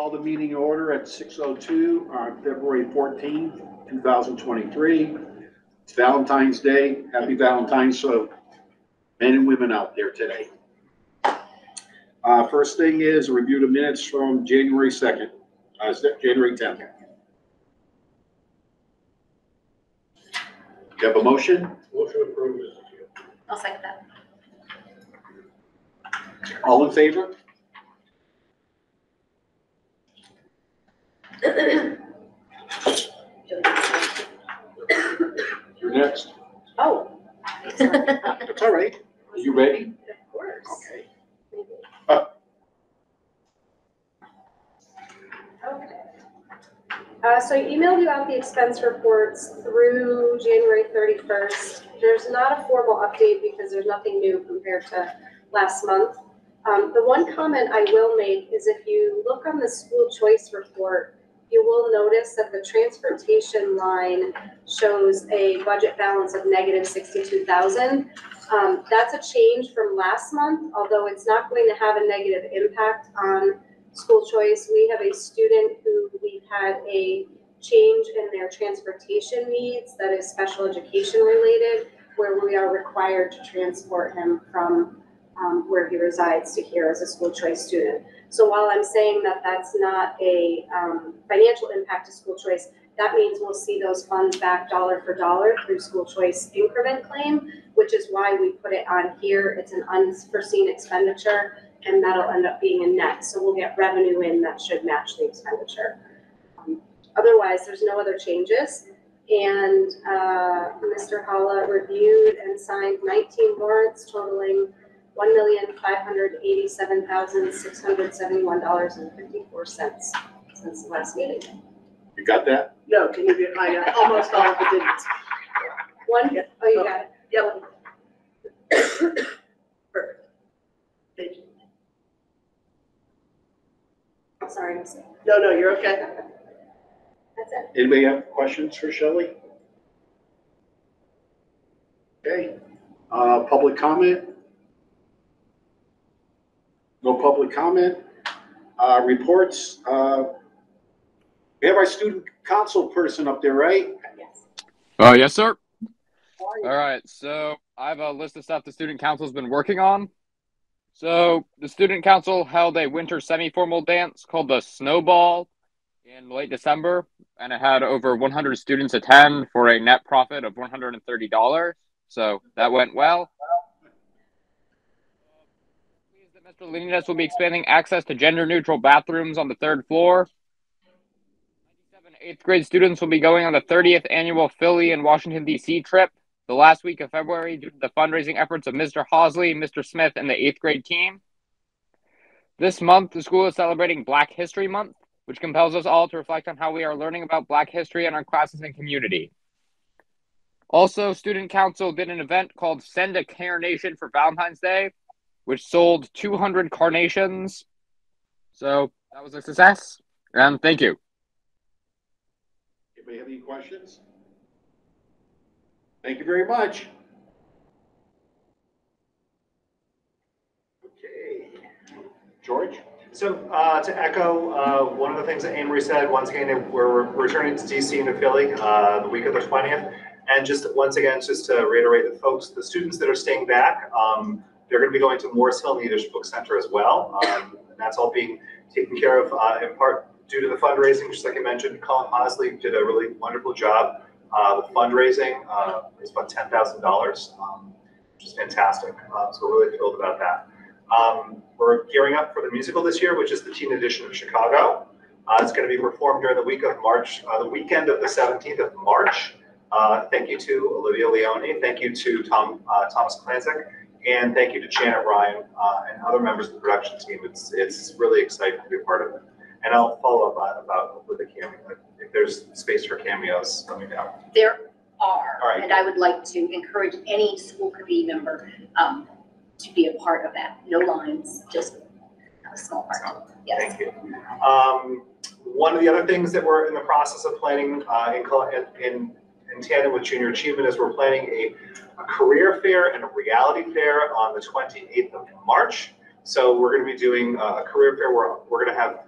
Call the meeting order at 6:02 on February 14th, 2023. It's Valentine's Day. Happy Valentine's, so men and women out there today. Uh, First thing is a review the minutes from January 2nd, uh, January 10th. You have a motion? Motion approved, Mr. Chair. I'll second that. All in favor? You're next. Oh. That's all right. Are you ready? Of course. Okay. Okay. Uh, so I emailed you out the expense reports through January thirty-first. There's not a formal update because there's nothing new compared to last month. Um, the one comment I will make is if you look on the school choice report, you will notice that the transportation line shows a budget balance of negative sixty-two thousand. Um, that's a change from last month, although it's not going to have a negative impact on school choice. We have a student who we've had a change in their transportation needs that is special education related, where we are required to transport him from um, where he resides to here as a school choice student. So while I'm saying that that's not a um, financial impact to school choice, that means we'll see those funds back dollar for dollar through school choice increment claim, which is why we put it on here. It's an unforeseen expenditure and that'll end up being a net. So we'll get revenue in that should match the expenditure. Um, Otherwise, there's no other changes. And uh, Mr. Holla reviewed and signed 19 warrants totaling $1,587,671.54 since the last meeting. You got that? No, can you get, I got almost all of the digits. One, Yeah. oh, you got it. Yep. Perfect. Thank you. Sorry, Miss. No, no, you're okay. That's it. Anybody have questions for Shelley? Okay, uh, public comment? No public comment? Uh, reports, uh, we have our student council person up there, right? Yes. Oh, yes, sir. How are you? All right. So I have a list of stuff the student council's been working on. So the student council held a winter semi-formal dance called the Snowball in late December, and it had over 100 students attend for a net profit of $130. So that went well. Mr. Linus will be expanding access to gender-neutral bathrooms on the third floor. 97 eighth grade students will be going on the 30th annual Philly and Washington, D.C. trip the last week of February due to the fundraising efforts of Mr. Hosley, Mr. Smith, and the eighth grade team. This month, the school is celebrating Black History Month, which compels us all to reflect on how we are learning about Black history in our classes and community. Also, Student Council did an event called Send a Care Nation for Valentine's Day, which sold 200 carnations. So that was a success. And thank you. Anybody have any questions? Thank you very much. Okay, George? So uh, to echo uh, one of the things that Amory said, once again, we're returning to DC and to Philly uh, the week of the 20th. And just once again, just to reiterate the folks, the students that are staying back, um, they're going to be going to Morris Hill Yiddish Book Center as well. Um, and that's all being taken care of uh, in part due to the fundraising, just like I mentioned. Colin Hosley did a really wonderful job uh, with fundraising. Uh, it's about $10,000, um, which is fantastic. Uh, so we're really thrilled about that. Um, we're gearing up for the musical this year, which is the teen edition of Chicago. Uh, it's going to be performed during the week of March, uh, the weekend of the 17th of March. Uh, thank you to Olivia Leone. Thank you to Tom uh, Thomas Klanzik. And thank you to Janet Ryan uh, and other members of the production team. It's it's really exciting to be a part of it. And I'll follow up on about with the cameo. If there's space for cameos, let me know. There are, right. and I would like to encourage any school committee member um, to be a part of that. No lines, just a small part. Yes. Thank you. Um, one of the other things that we're in the process of planning, uh, in, in, in tandem with Junior Achievement is we're planning a, a career fair and a reality fair on the twenty-eighth of March. So we're going to be doing a career fair where we're going to have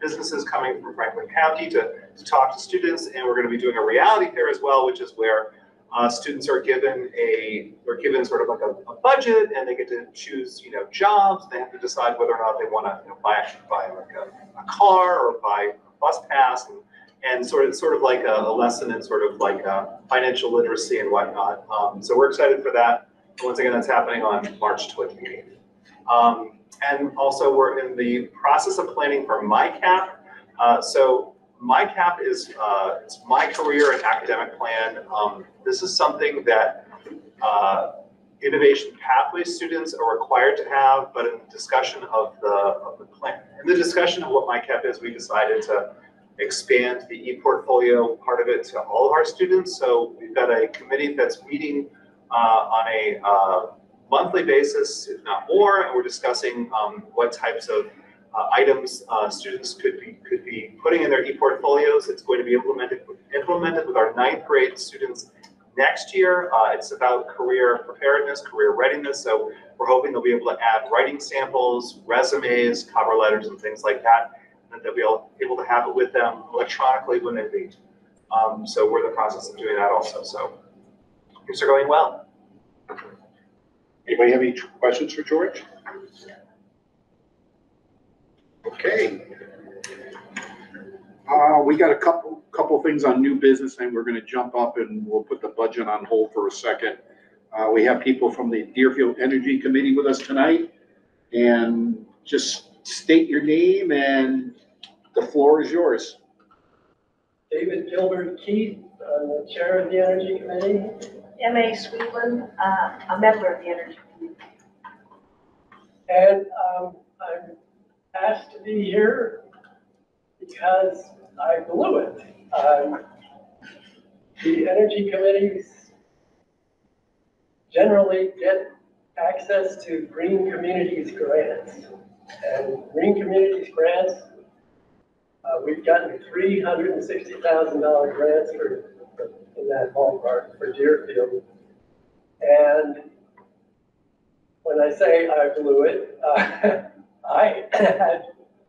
businesses coming from Franklin County to, to talk to students, and we're going to be doing a reality fair as well, which is where uh, students are given a, they're given sort of like a, a budget, and they get to choose, you know, jobs. They have to decide whether or not they want to, you know, buy buy like a, a car or buy a bus pass, and and sort of sort of like a, a lesson in sort of like uh, financial literacy and whatnot. Um, so we're excited for that. Once again, that's happening on March 28th. Um, and also, we're in the process of planning for MyCap. Uh, so MyCap is uh, it's my career and academic plan. Um, this is something that uh, innovation pathway students are required to have, but in the discussion of the of the plan, in the discussion of what MyCap is, we decided to expand the e-portfolio part of it to all of our students. So we've got a committee that's meeting uh, on a uh, monthly basis, if not more, and we're discussing um, what types of uh, items uh, students could be could be putting in their e-portfolios. It's going to be implemented implemented with our ninth grade students next year. Uh, it's about career preparedness, career readiness. So we're hoping they'll be able to add writing samples, resumes, cover letters, and things like that that they'll be able, to have it with them electronically when they leave. Um, so we're in the process of doing that also. So things are going well. Anybody have any questions for George? Okay. Uh, we got a couple, couple things on new business and we're gonna jump up and we'll put the budget on hold for a second. Uh, we have people from the Deerfield Energy Committee with us tonight. And just state your name and the floor is yours. David Gilbert Keith, I'm the chair of the Energy Committee. M.A. Sweetland, uh, a member of the Energy Committee. And um, I'm asked to be here because I blew it. Um, The Energy Committees generally get access to Green Communities grants. And Green Communities grants, uh, we've gotten three hundred and sixty thousand dollar grants for, for- in that ballpark for Deerfield. And when I say I blew it, uh, I had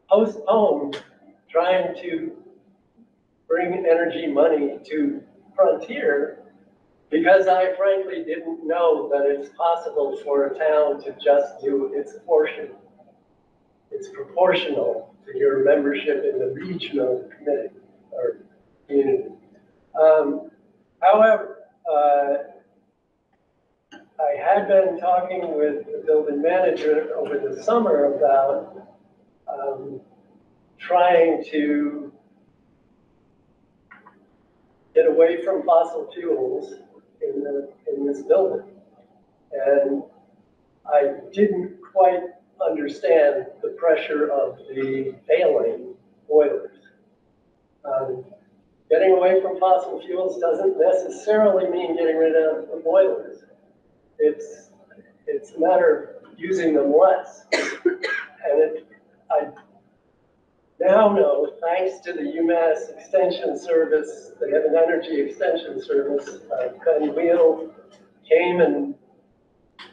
postponed trying to bring energy money to Frontier because I frankly didn't know that it's possible for a town to just do its portion. It's proportional your membership in the regional committee or community. Um, however, uh, I had been talking with the building manager over the summer about, um, trying to get away from fossil fuels in the, in this building. And I didn't quite understand the pressure of the failing boilers. Um, Getting away from fossil fuels doesn't necessarily mean getting rid of the boilers. It's, it's a matter of using them less. And it, I now know, thanks to the UMass Extension Service, they have an energy extension service, uh, Ben Wheel came and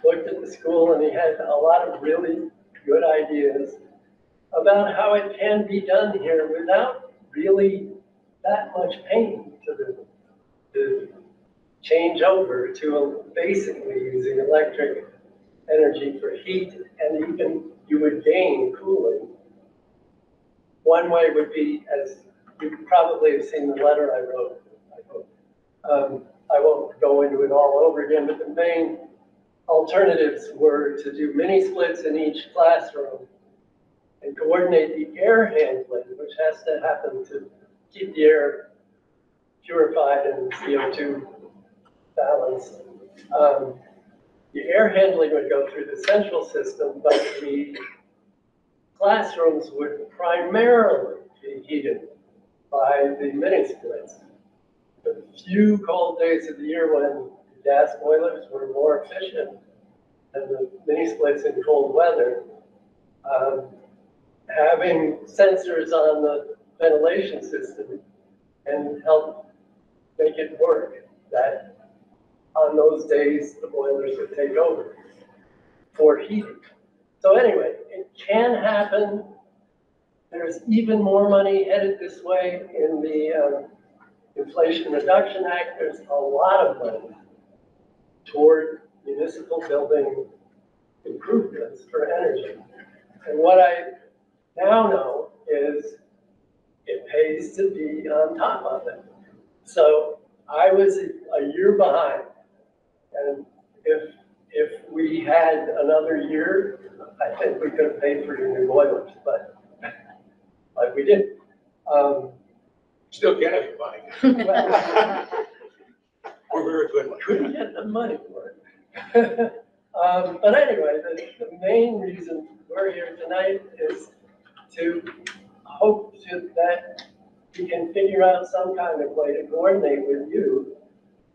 looked at the school and he had a lot of really good ideas about how it can be done here without really that much pain to the, to change over to basically using electric energy for heat and even you would gain cooling. One way would be, as you probably have seen the letter I wrote, I. Um, I won't go into it all over again, but the main alternatives were to do mini splits in each classroom and coordinate the air handling, which has to happen to keep the air purified and CO2 balanced. Um, the air handling would go through the central system, but the classrooms would primarily be heated by the mini splits. The few cold days of the year when gas boilers were more efficient than the mini splits in cold weather, um, having sensors on the ventilation system and help make it work, that on those days, the boilers would take over for heating. So anyway, it can happen. There's even more money headed this way in the um, Inflation Reduction Act. There's a lot of money toward municipal building improvements for energy. And what I now know is it pays to be on top of it. So I was a year behind. And if, if we had another year, I think we could have paid for your new boilers, but, like we didn't. Um, Still can't have your money. We're very good. couldn't get the money for it. Um, but anyway, the, the main reason we're here tonight is to hope to, that we can figure out some kind of way to coordinate with you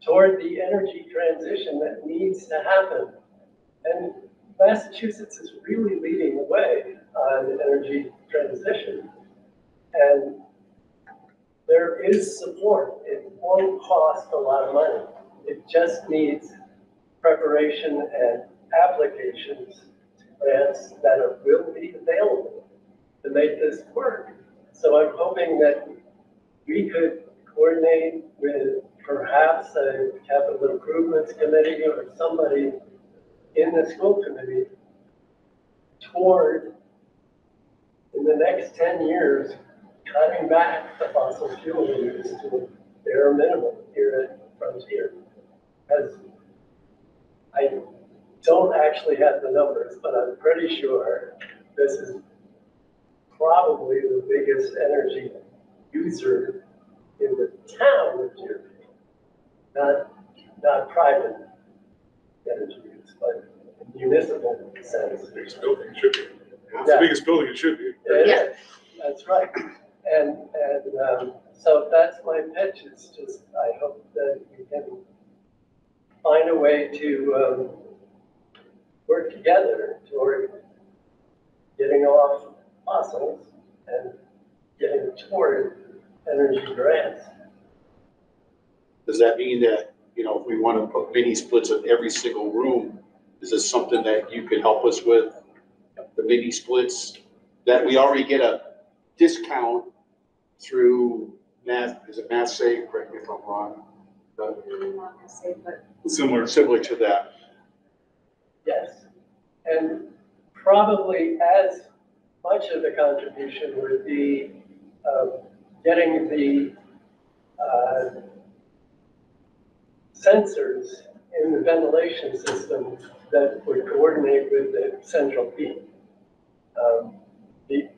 toward the energy transition that needs to happen. And Massachusetts is really leading the way on energy transition. And there is support. It won't cost a lot of money. It just needs preparation and applications to grants that are, will be available to make this work. So I'm hoping that we could coordinate with perhaps a capital improvements committee or somebody in the school committee toward, in the next ten years, cutting back the fossil fuel use to a bare minimum here at Frontier. As I don't actually have the numbers, but I'm pretty sure this is probably the biggest energy user in the town of Deerfield. Not, not private energy use, but municipal sense. Biggest building it should be. It's the biggest building it should be. It Yeah. is, That's right. And, and, um, so that's my pitch, is just, I hope that you can find a way to, um, work together toward getting off fossils and getting toward energy grants. Does that mean that, you know, if we want to put mini splits in every single room, is this something that you could help us with? The mini splits, that we already get a discount through Mass, is it Mass Save, correct me if I'm wrong? But Not to say, but Similar. Similar to that. Yes. And probably as much of the contribution would be, um, getting the, uh, sensors in the ventilation system that would coordinate with the central heat. Um, The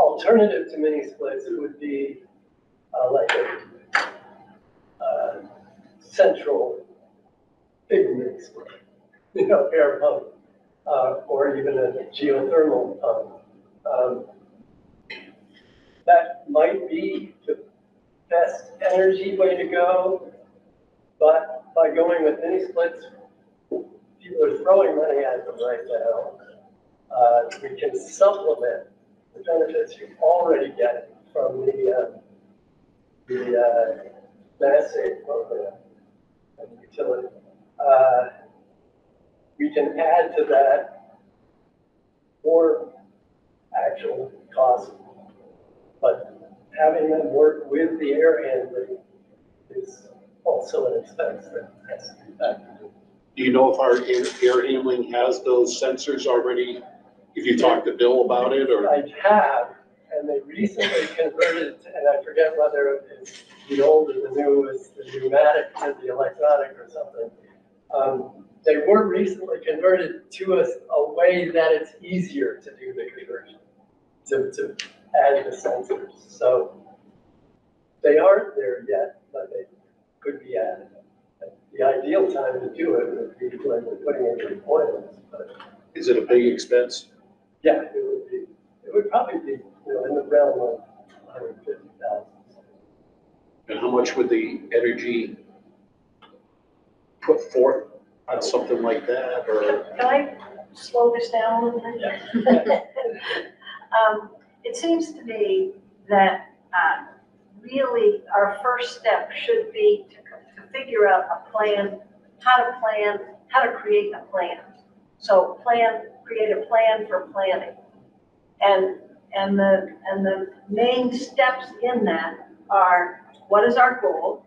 alternative to mini splits would be, uh, like a, uh, central split, you know, air pump, uh, or even a geothermal pump. Um, That might be the best energy way to go, but by going with mini splits, people are throwing money at them right now. Uh, we can supplement the benefits you already get from the, uh, the, uh, mass program utility. Uh, we can add to that more actual cost. But having them work with the air handling is also an expense that has to be factored in. Do you know if our air air handling has those sensors already? If you talked to Bill about it, or? I have, and they recently converted, and I forget whether it's the old or the new, is the pneumatic to the electronic or something. Um, they were recently converted to a, a way that it's easier to do the conversion, to, to add the sensors. So they aren't there yet, but they could be added. The ideal time to do it would be when we're putting in the appointments, but Is it a big expense? yeah, it would be, it would probably be, know, in the realm of hundred fifty thousand. And how much would the energy put forth on something like that, or? Can I slow this down a little bit? Um, It seems to me that uh, really our first step should be to to figure out a plan, how to plan, how to create a plan. So plan, create a plan for planning. And, and the, and the main steps in that are, what is our goal?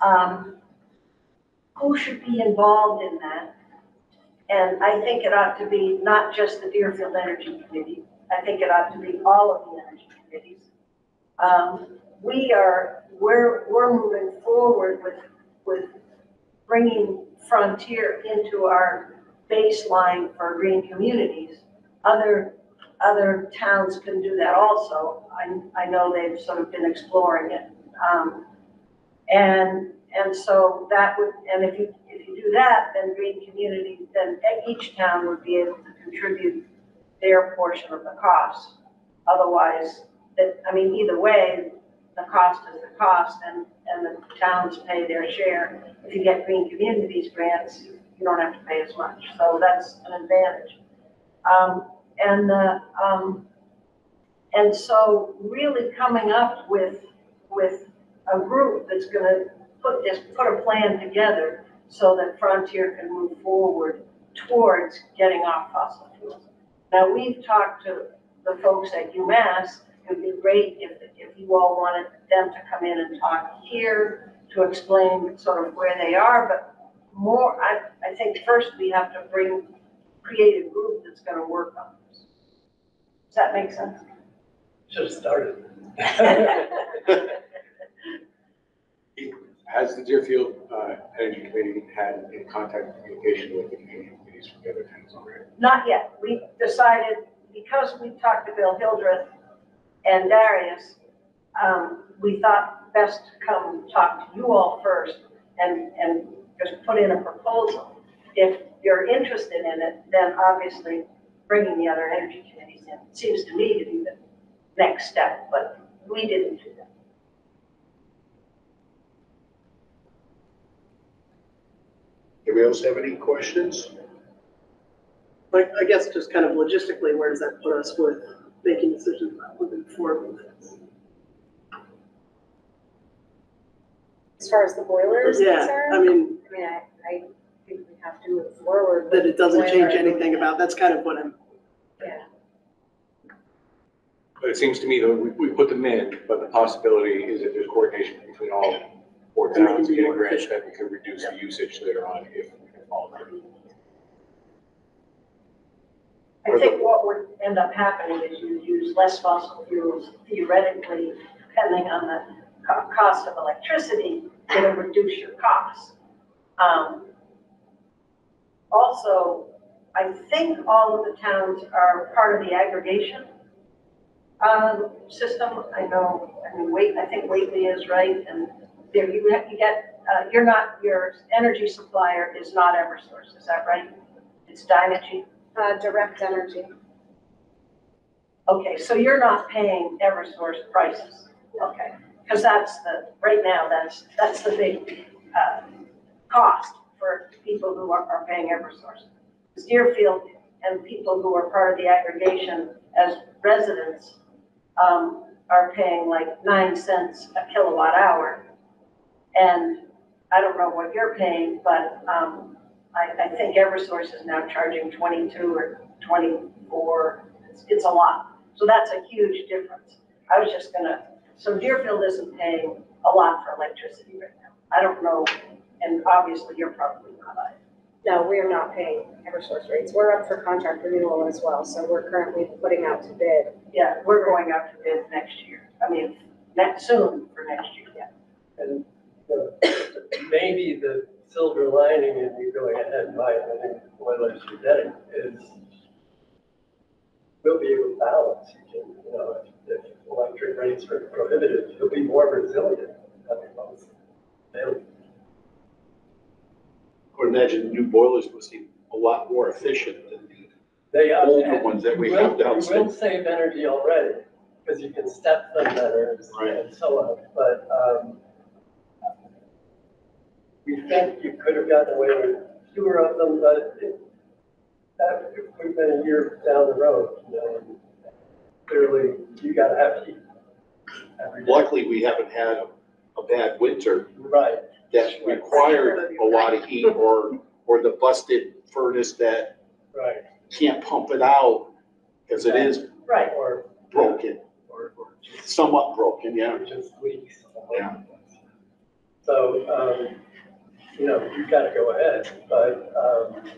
Um, who should be involved in that? And I think it ought to be not just the Deerfield Energy Committee, I think it ought to be all of the energy committees. Um, we are, we're, we're moving forward with, with bringing Frontier into our baseline for green communities. Other, other towns can do that also. I, I know they've sort of been exploring it. Um, and, and so that would, and if you, if you do that, then green community, then each town would be able to contribute their portion of the cost. Otherwise, that, I mean, either way, the cost is the cost and, and the towns pay their share. If you get green communities grants, you don't have to pay as much, so that's an advantage. Um, and, uh, um, and so really coming up with, with a group that's gonna put this, put a plan together so that Frontier can move forward towards getting off fossil fuels. Now, we've talked to the folks at UMass, it'd be great if, if you all wanted them to come in and talk here to explain sort of where they are, but more, I, I think first we have to bring, create a group that's gonna work on. Does that make sense? Should have started. Has the Deerfield, uh, Energy Committee had in contact communication with the community committees from the other towns already? Not yet. We decided, because we talked to Bill Hildreth and Darius, um, we thought best to come talk to you all first and, and just put in a proposal. If you're interested in it, then obviously bringing the other energy committees in seems to me to be the next step, but we didn't do that. Anybody else have any questions? Like, I guess just kind of logistically, where does that put us with making decisions about moving forward with this? As far as the boiler is Yeah, concerned? I mean, I mean, I, I think we have to move forward. with that it doesn't change boiler. anything about, that's kind of what I'm, Yeah. But it seems to me that we, we put them in, but the possibility is that there's coordination between all four And they can towns be getting more grants efficient. that we could reduce the usage later on if if all of them. I think what would end up happening is you use less fossil fuels theoretically, depending on the co- cost of electricity, it'll reduce your costs. Um, Also, I think all of the towns are part of the aggregation um, system. I know, I mean, Wait, I think Whately is right, and there you have, you get, uh, you're not, your energy supplier is not Eversource, is that right? It's Dynegy? Uh, direct energy. Okay, so you're not paying Eversource prices, okay? Because that's the, right now, that's, that's the big, uh, cost for people who are, are paying Eversource. Deerfield and people who are part of the aggregation as residents, um, are paying like nine cents a kilowatt hour. And I don't know what you're paying, but, um, I, I think Eversource is now charging twenty-two or twenty-four. It's, it's a lot. So that's a huge difference. I was just gonna, so Deerfield isn't paying a lot for electricity right now. I don't know, and obviously you're probably not either. No, we are not paying Eversource rates. We're up for contract renewal as well, so we're currently putting out to bid. Yeah, we're going out to bid next year. I mean, next, soon for next year, yeah. And uh, maybe the silver lining in you going ahead and buying the new boilers you're getting is we'll be able to balance, you can, you know, if, if electric rates are prohibitive, you'll be more resilient. having both available. I would imagine the new boilers must be a lot more efficient than the They are. older ones that we You have will- You downstairs. will save energy already, because you can step them better Right. and so on, but, um, we think you could have gotten away with fewer of them, but it, that, we've been a year down the road, you know, and clearly, you gotta have heat. every day. Luckily, we haven't had a, a bad winter Right, that required a lot of heat or, or the busted furnace that right. can't pump it out because it is Right, Or, broken, or, or somewhat broken, yeah. just leaks. Yeah. So, um, you know, you gotta go ahead, but, um,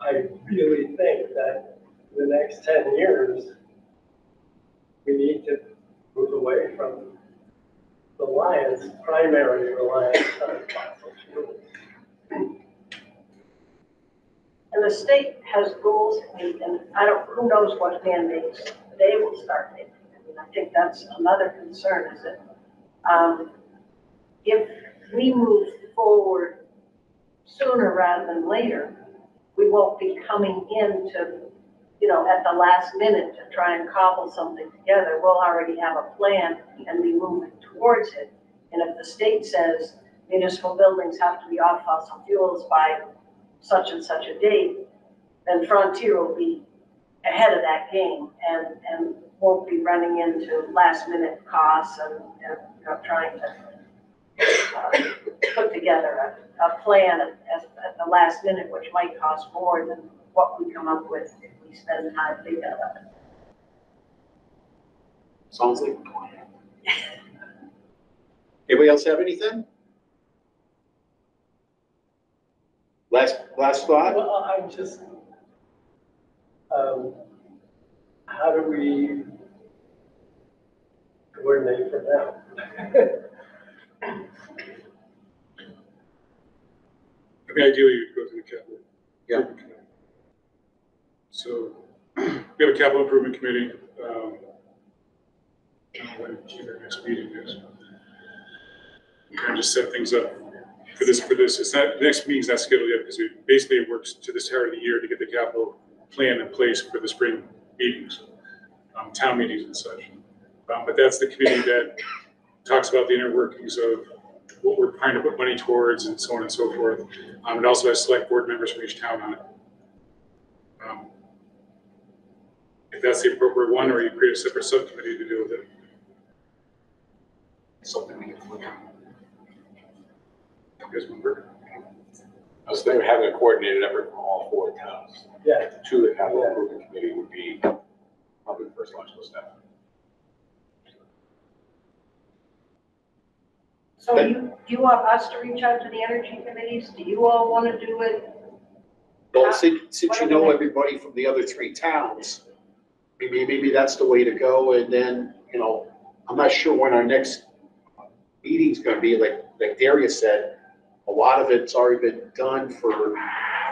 I really think that the next ten years, we need to move away from reliance, primary reliance on fossil fuels. and the state has goals, and I don't, who knows what mandates they will start making. I think that's another concern, is that, um, if we move forward sooner rather than later, we won't be coming in to, you know, at the last minute to try and cobble something together. We'll already have a plan and be moving towards it. And if the state says municipal buildings have to be off fossil fuels by such and such a date, then Frontier will be ahead of that game and, and won't be running into last minute costs and, and, you know, trying to uh, put together a, a plan at, at the last minute, which might cost more than what we come up with if we spend time thinking about it. Sounds like a plan. Anybody else have anything? Last, last thought? Well, I'm just, um, how do we coordinate from now? I mean, ideally, you'd go to the capital. Yeah. So, we have a capital improvement committee, um, I don't know when our next meeting is. We Kind of just set things up for this, for this, it's not, the next meeting's not scheduled yet, because it, basically it works to this start of the year to get the capital plan in place for the spring meetings, um, town meetings and such. Um, but that's the committee that talks about the inner workings of what we're trying to put money towards and so on and so forth. Um, it also has select board members from each town on it. Um, If that's the appropriate one, or you create a separate subcommittee to deal with it. Something we can look at. You guys remember? I was thinking of having a coordinated effort from all four towns. Yeah, To the capital improvement committee would be probably the first logical step. So you, do you want us to reach out to the energy committees? Do you all want to do it? Well, since, since you know everybody from the other three towns, maybe, maybe that's the way to go, and then, you know, I'm not sure when our next meeting's gonna be, like, like Darius said, a lot of it's already been done for,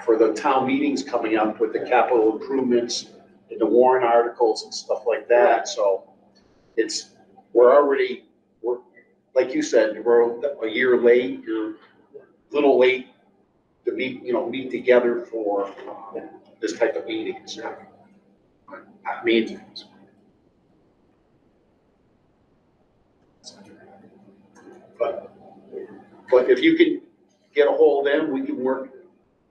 for the town meetings coming up with the capital improvements and the warrant articles and stuff like that, so it's, we're already, we're, like you said, we're a year late, a little late to meet, you know, meet together for this type of meetings. I mean, but, but if you can get a hold of them, we can work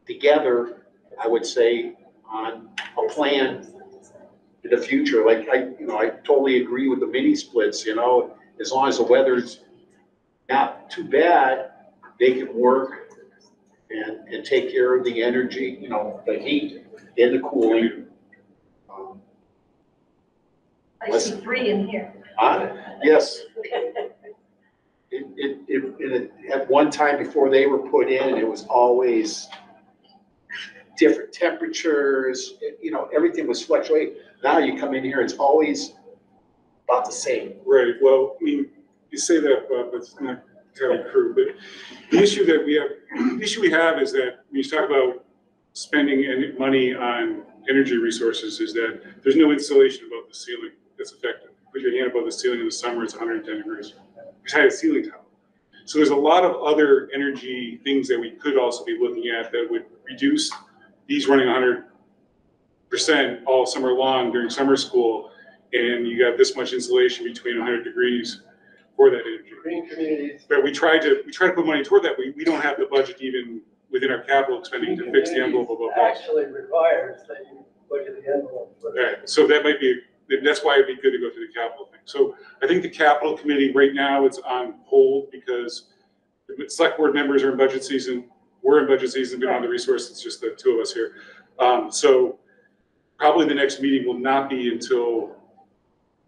together, I would say, on a plan in the future. Like, I, you know, I totally agree with the mini splits, you know, as long as the weather's not too bad, they can work and, and take care of the energy, you know, the heat and the cooling. I see three in here. uh, Yes, it, it, it, it, at one time before they were put in, it was always different temperatures, it- you know, everything was fluctuating. Now you come in here, it's always about the same. Right, well, I mean, you say that, Bob, but it's not entirely true, but the issue that we have, the issue we have is that when you talk about spending any money on energy resources, is that there's no insulation above the ceiling that's effective. Put your hand above the ceiling in the summer, it's hundred and ten degrees. Besides a ceiling tile. So there's a lot of other energy things that we could also be looking at that would reduce these running hundred percent all summer long during summer school. And you got this much insulation between hundred degrees for that energy. green communities. But we tried to, we try to put money toward that. We, we don't have the budget even within our capital expending to fix the envelope above that. Actually requires that you look at the envelope. for Right, so that might be, that's why it'd be good to go through the capital thing. So I think the capital committee, right now, it's on hold because the select board members are in budget season. We're in budget season, been on the resource, it's just the two of us here. Um, so probably the next meeting will not be until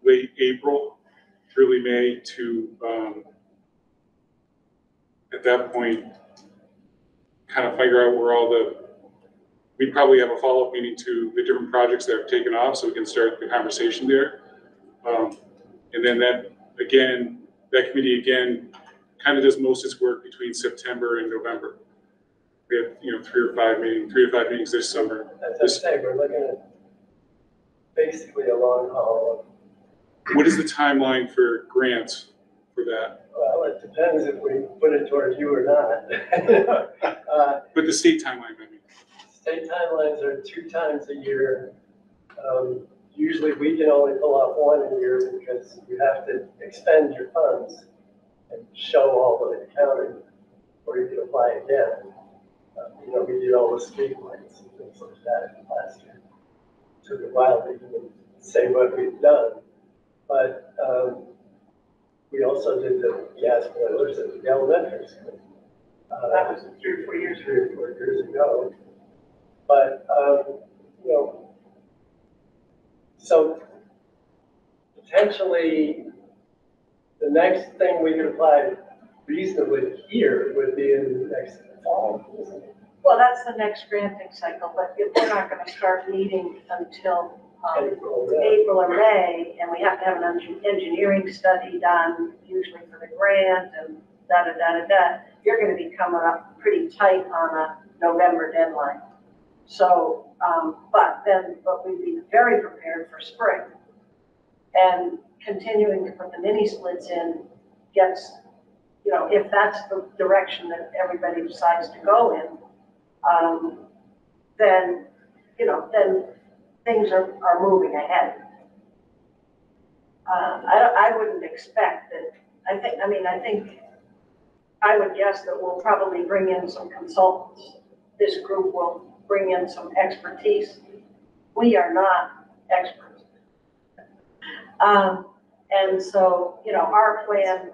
late April, early May to, um, at that point, kind of figure out where all the, we probably have a follow-up meeting to the different projects that have taken off, so we can start the conversation there. Um, and then that, again, that committee again, kind of does most of its work between September and November. We have, you know, three or five meetings, three or five meetings this summer. As I say, we're looking at basically a long haul. What is the timeline for grants for that? Well, it depends if we put it towards you or not. Uh, But the state timeline, I mean, State timelines are two times a year. Um, Usually, we can only pull off one a year because you have to expend your funds and show all the accounting, or you can apply again. Uh, You know, we did all the street lights and things like that last year. Took a while to even say what we've done. But um, we also did the gas boilers at the elementary school. Uh, That was three or four years Three or four years ago. But, um, you know, so potentially, the next thing we could apply reasonably here would be in the next fall, isn't it? Well, that's the next granting cycle, but if we're not gonna start meeting until, um, April, yeah. April or May, and we have to have an eng- engineering study done, usually for the grant and da, da, da, da, da, you're gonna be coming up pretty tight on a November deadline. So, um, but then, but we'd be very prepared for spring. And continuing to put the mini splits in gets, you know, if that's the direction that everybody decides to go in, um, then, you know, then things are, are moving ahead. Uh, I, I wouldn't expect that, I think, I mean, I think, I would guess that we'll probably bring in some consultants. This group will bring in some expertise. We are not experts. Um, and so, you know, our plan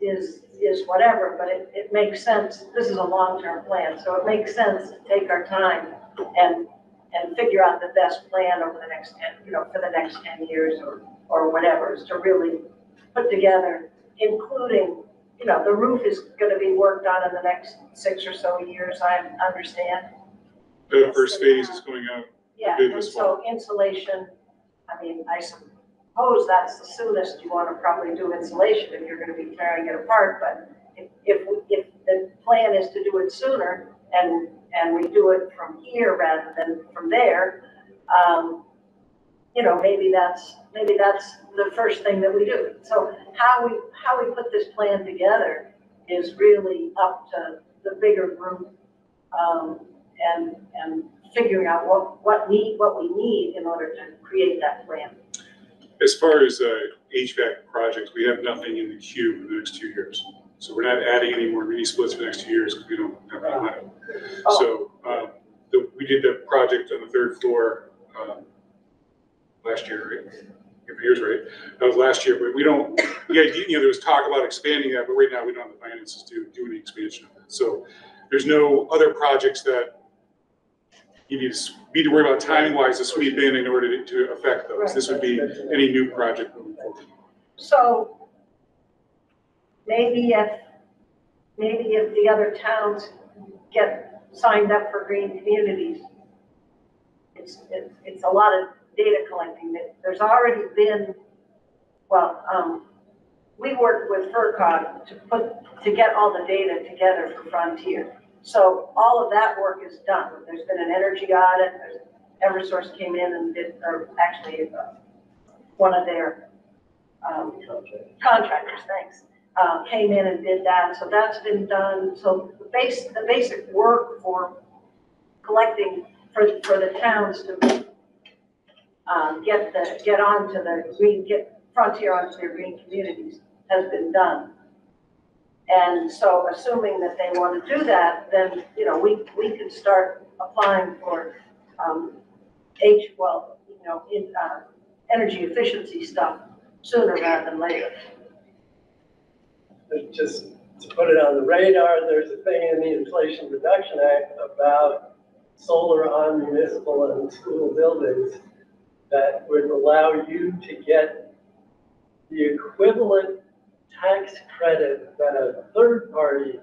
is, is whatever, but it, it makes sense, this is a long-term plan, so it makes sense to take our time and, and figure out the best plan over the next ten, you know, for the next ten years or, or whatever, is to really put together, including, you know, the roof is gonna be worked on in the next six or so years, I understand. The first phase is going out. Yeah, Bid and so insulation, I mean, I suppose that's the soonest you wanna probably do insulation if you're gonna be tearing it apart, but if, if, we- if the plan is to do it sooner and, and we do it from here rather than from there, um, you know, maybe that's, maybe that's the first thing that we do. So how we, how we put this plan together is really up to the bigger group, um, and, and figuring out what, what need, what we need in order to create that plan. As far as uh, HVAC projects, we have nothing in the queue for the next two years. So we're not adding any more mini splits for the next two years because we don't have time. So, um, the, we did the project on the third floor, um, last year, right? If years right, that was last year, but we don't, yeah, you know, there was talk about expanding that, but right now we don't have the finances to do any expansion of that. So there's no other projects that you need to, need to worry about timing wise to sweep in in order to, to affect those. This would be any new project moving forward. So maybe if, maybe if the other towns get signed up for green communities, it's, it's, it's a lot of data collecting. There's already been, well, um, we worked with FRCOG to put, to get all the data together for Frontier. So all of that work is done. There's been an energy audit, there's, Eversource came in and did, or actually, uh, one of their, um, contractors, thanks, uh, came in and did that, so that's been done. So the base, the basic work for collecting, for, for the towns to, um, get the, get onto the green, get Frontier onto their green communities has been done. And so assuming that they want to do that, then, you know, we, we could start applying for, um, H, well, you know, in, uh, energy efficiency stuff sooner rather than later. But Just to put it on the radar, there's a thing in the Inflation Reduction Act about solar on municipal and school buildings that would allow you to get the equivalent tax credit that a third-party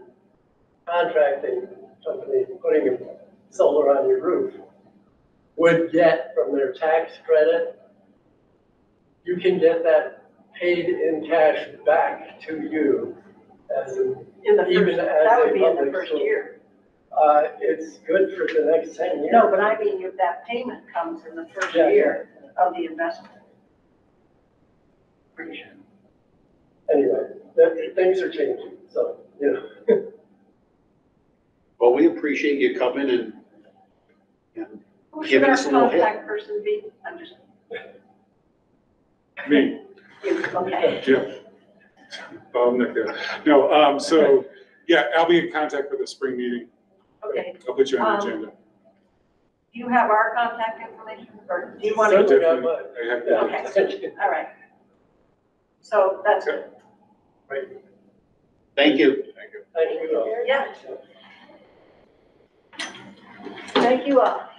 contracting company putting solar on your roof would get from their tax credit. You can get that paid in cash back to you as an In the Even first, as that a would be in the public first school. year. Uh, it's good for the next ten years. No, but I mean, if that payment comes in the first Yeah, yeah. year of the investment. Pretty sure. Anyway, that, things are changing, so, you know. Well, we appreciate you coming and, and Who should Giving our us a little hint. contact person be? I'm just, Me, you, okay. yeah. Bob Nick. No, um, so, yeah, I'll be in contact for the spring meeting. Okay. I'll put you on the Um, agenda. Do you have our contact information or do you want to? Certainly got Definitely. mine. I have- Yeah, Okay. All right. So that's it. thank you. Thank you all. Yeah. Thank you all.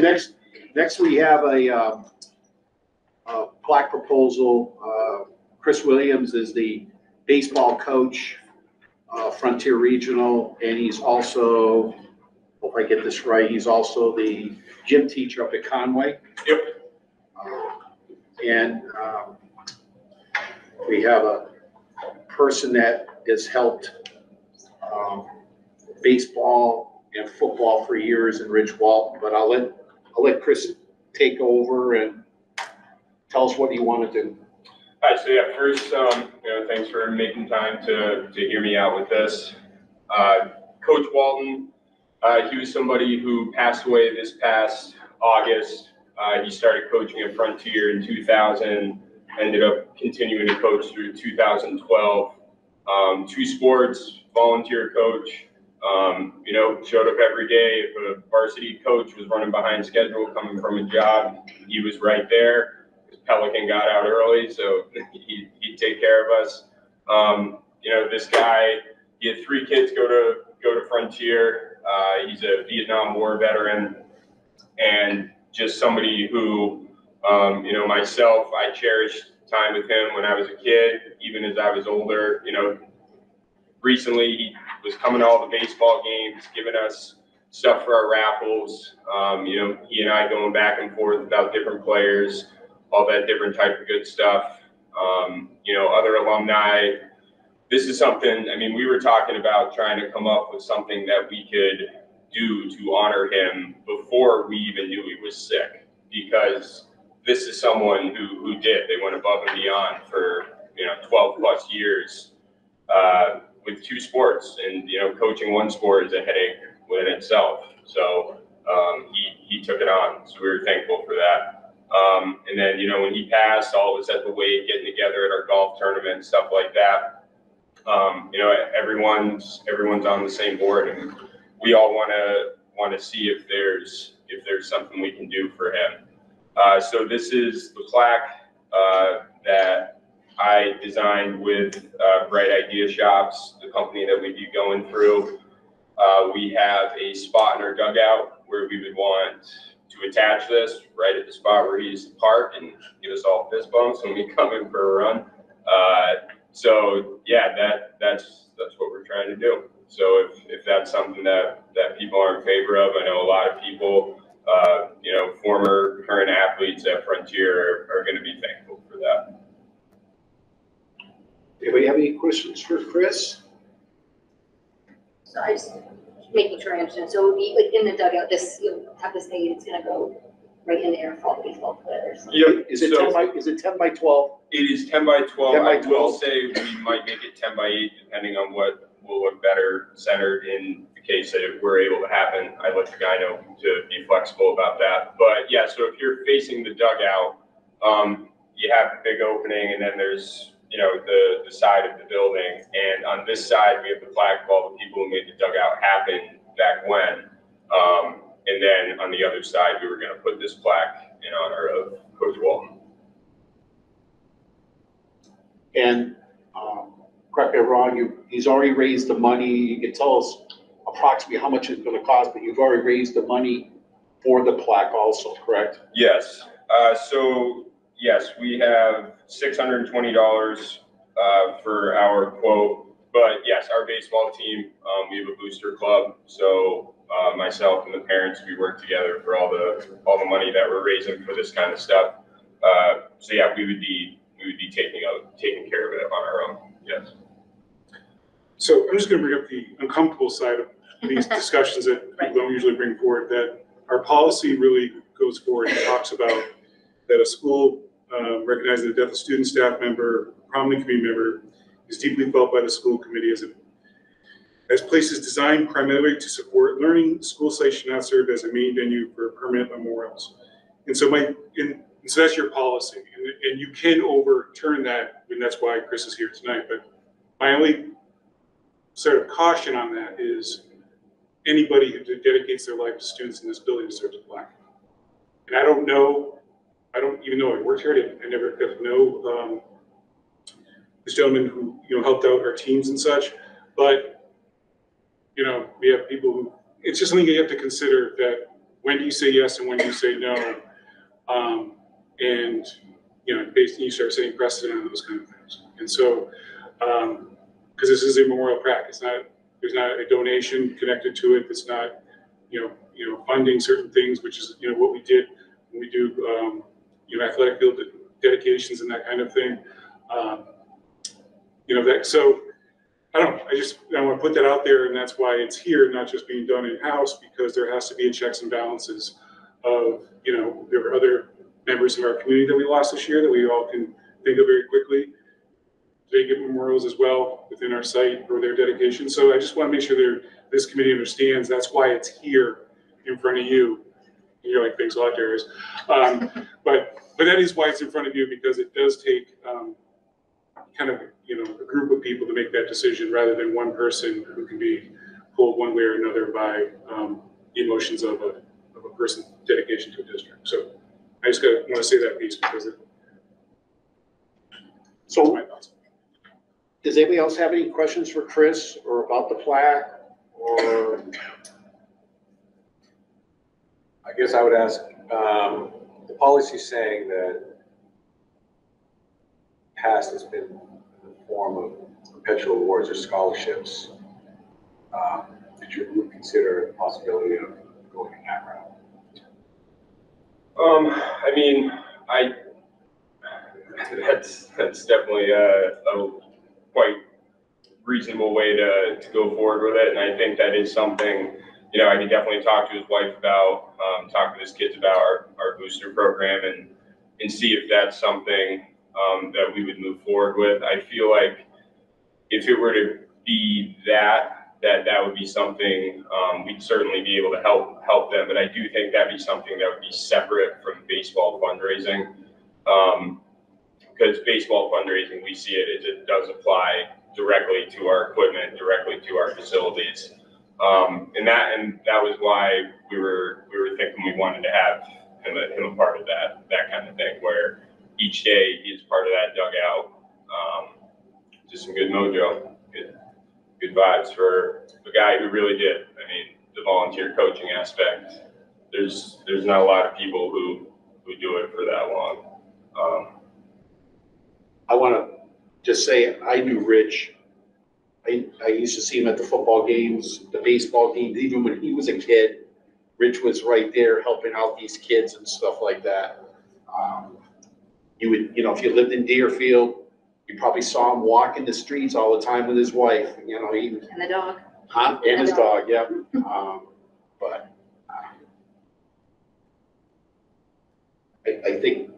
Next, next we have a, um, a plaque proposal. Uh, Chris Williams is the baseball coach, uh, Frontier Regional, and he's also, hope I get this right, he's also the gym teacher up at Conway. Yep. Uh, And, um, we have a person that has helped, um, baseball and football for years in Rich Walton, but I'll let, I'll let Chris take over and tell us what you want to do. All right, so yeah, first, um, you know, thanks for making time to, to hear me out with this. Uh, Coach Walton, uh, he was somebody who passed away this past August. Uh, he started coaching at Frontier in two thousand, ended up continuing to coach through two thousand twelve. Um, two sports, volunteer coach, um, you know, showed up every day. If a varsity coach was running behind schedule coming from a job, he was right there. Pelican got out early, so he, he'd take care of us. Um, you know, this guy, he had three kids go to, go to Frontier. Uh, he's a Vietnam War veteran and just somebody who, um, you know, myself, I cherished time with him when I was a kid, even as I was older, you know, recently he was coming to all the baseball games, giving us stuff for our raffles. Um, you know, he and I going back and forth about different players, all that different type of good stuff. Um, you know, other alumni. This is something, I mean, we were talking about trying to come up with something that we could do to honor him before we even knew he was sick. Because this is someone who, who did. They went above and beyond for, you know, 12 plus years uh, with two sports. And, you know, coaching one sport is a headache within itself. So um, he, he took it on. So we were thankful for that. Um, and then, you know, when he passed, all of us at the wake getting together at our golf tournament stuff like that. Um, you know, everyone's everyone's on the same board, and we all want to want to see if there's if there's something we can do for him. Uh, so this is the plaque uh, that I designed with uh, Bright Idea Shops, the company that we'd be going through. Uh, we have a spot in our dugout where we would want to attach this right at the spot where he's parked and give us all fist bumps when we come in for a run. Uh, so yeah, that that's that's what we're trying to do. So if, if that's something that, that people are in favor of, I know a lot of people, uh, you know, former, current athletes at Frontier are, are going to be thankful for that. Anybody have any questions for Chris? So I just making sure I understand. So it would be like in the dugout, this, you'll have this thing, it's gonna go right in there for all the baseball players. Yep. Is it so- ten by, is it ten by twelve? It is ten by twelve. 10 by I will 12. say we might make it ten by eight, depending on what will look better centered in the case that it were able to happen. I'd let the guy know to be flexible about that. But yeah, so if you're facing the dugout, um, you have the big opening and then there's, you know, the, the side of the building. And on this side, we have the flag of all the people who made the dugout happen back when. Um, and then on the other side, we were gonna put this plaque in honor of Coach Walton. And, um, correct me if I'm wrong, you, he's already raised the money, you can tell us approximately how much it's gonna cost, but you've already raised the money for the plaque also, correct? Yes, uh, so, yes, we have six hundred and twenty dollars, uh, for our quote. But yes, our baseball team, um, we have a booster club, so, uh, myself and the parents, we work together for all the, all the money that we're raising for this kind of stuff. Uh, so yeah, we would be, we would be taking, out taking care of it on our own, yes. So I'm just gonna bring up the uncomfortable side of these discussions that people don't usually bring forward, that our policy really goes forward and talks about that a school um, recognizing the death of student, staff member, prominent community member is deeply felt by the school committee as a as places designed primarily to support learning, school site should not serve as a main venue for permanent memorials. And so my, and so that's your policy, and, and you can overturn that, and that's why Chris is here tonight, but my only sort of caution on that is anybody who dedicates their life to students in this building deserves a plaque. And I don't know, I don't even know if I worked here, I didn't- I never got to know, um, this gentleman who, you know, helped out our teams and such, but, you know, we have people who, it's just something you have to consider that when do you say yes and when do you say no? Um, and, you know, basically you start setting precedent on those kind of things. And so, um, because this is a memorial it's not, there's not a donation connected to it, it's not, you know, you know, funding certain things, which is, you know, what we did when we do, um, you know, athletic field dedications and that kind of thing. Um, you know, that, so, I don't I just, I want to put that out there, and that's why it's here, not just being done in-house, because there has to be a checks and balances of, you know, there are other members of our community that we lost this year that we all can think of very quickly. They get memorials as well within our site for their dedication, so I just want to make sure that this committee understands that's why it's here in front of you. And you're like, lot, Um, but, but that is why it's in front of you, because it does take, um, kind of, you know, a group of people to make that decision rather than one person who can be pulled one way or another by, um, the emotions of a, of a person's dedication to a district. So I just gotta, want to say that piece because it, So my thoughts. does anybody else have any questions for Chris or about the plaque or? I guess I would ask, um, the policy saying that past has been in the form of perpetual awards or scholarships. Um, Did group consider the possibility of going in that route? Um, I mean, I, that's, that's definitely a, a quite reasonable way to, to go forward with it, and I think that is something, you know, I could definitely talk to his wife about, um, talk to his kids about our, our booster program and, and see if that's something, um, that we would move forward with. I feel like if it were to be that, that that would be something, um, we'd certainly be able to help, help them, but I do think that'd be something that would be separate from baseball fundraising. Um, because baseball fundraising, we see it, it does apply directly to our equipment, directly to our facilities. Um, and that, and that was why we were, we were thinking we wanted to have him a, him a part of that, that kind of thing, where each day he's part of that dugout. Um, just some good mojo, good, good vibes for a guy who really did. I mean, the volunteer coaching aspect, there's, there's not a lot of people who, who do it for that long. Um, I want to just say, I knew Rich. I, I used to see him at the football games, the baseball games, even when he was a kid. Rich was right there helping out these kids and stuff like that. Um, You would, you know, if you lived in Deerfield, you probably saw him walking the streets all the time with his wife, you know, he, And the dog. huh, and his dog, yep. Um, But um, I, I think,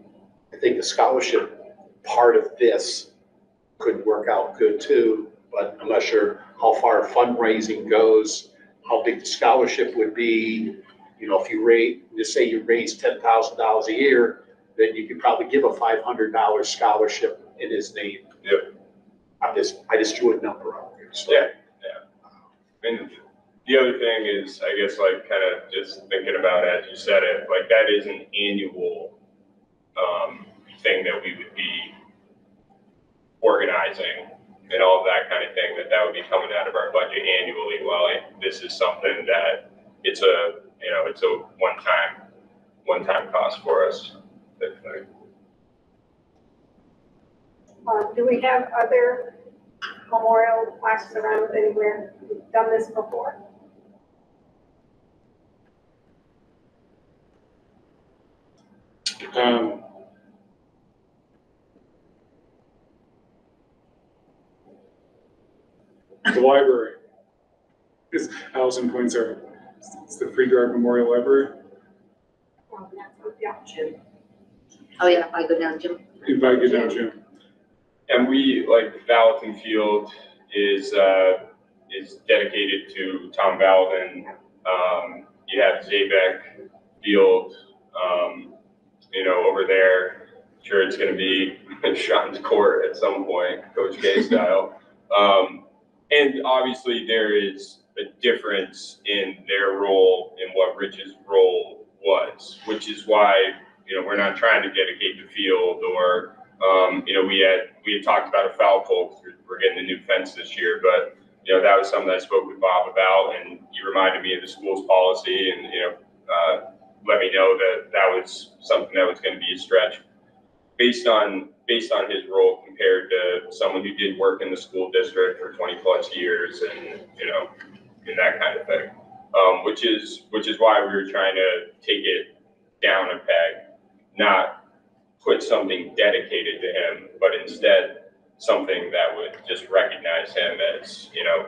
I think the scholarship part of this could work out good too, but I'm not sure how far fundraising goes, how big the scholarship would be. You know, if you rate, just say you raise ten thousand dollars a year, then you could probably give a five hundred dollar scholarship in his name. Yep. I just, I just threw a number out there, so. Yeah, yeah. And the other thing is, I guess, like, kind of just thinking about as you said it, like, that is an annual, um, thing that we would be organizing and all of that kind of thing, that that would be coming out of our budget annually, while it- this is something that it's a, you know, it's a one-time, one-time cost for us. type thing. Uh, do we have other memorial plaques around anywhere? We've done this before. Um, The library. Is Allison points out, it's the Free Drive Memorial Library. That's- Yeah. Oh, yeah, I go down, Jim. Invite you down, Jim. And we, like, the Valentin Field is, uh, is dedicated to Tom Valvin. Um, you have Zabek Field, um, you know, over there. Sure, it's gonna be Sean's court at some point, Coach K style. Um, and obviously there is a difference in their role and what Rich's role was, which is why, you know, we're not trying to dedicate the field or, um, you know, we had, we had talked about a foul pole, we're- getting a new fence this year, but, you know, that was something I spoke with Bob about, and he reminded me of the school's policy, and, you know, uh, let me know that that was something that was gonna be a stretch. Based on, based on his role compared to someone who did work in the school district for twenty plus years and, you know, and that kind of thing. Um, which is, which is why we were trying to take it down a peg, not put something dedicated to him, but instead something that would just recognize him as, you know,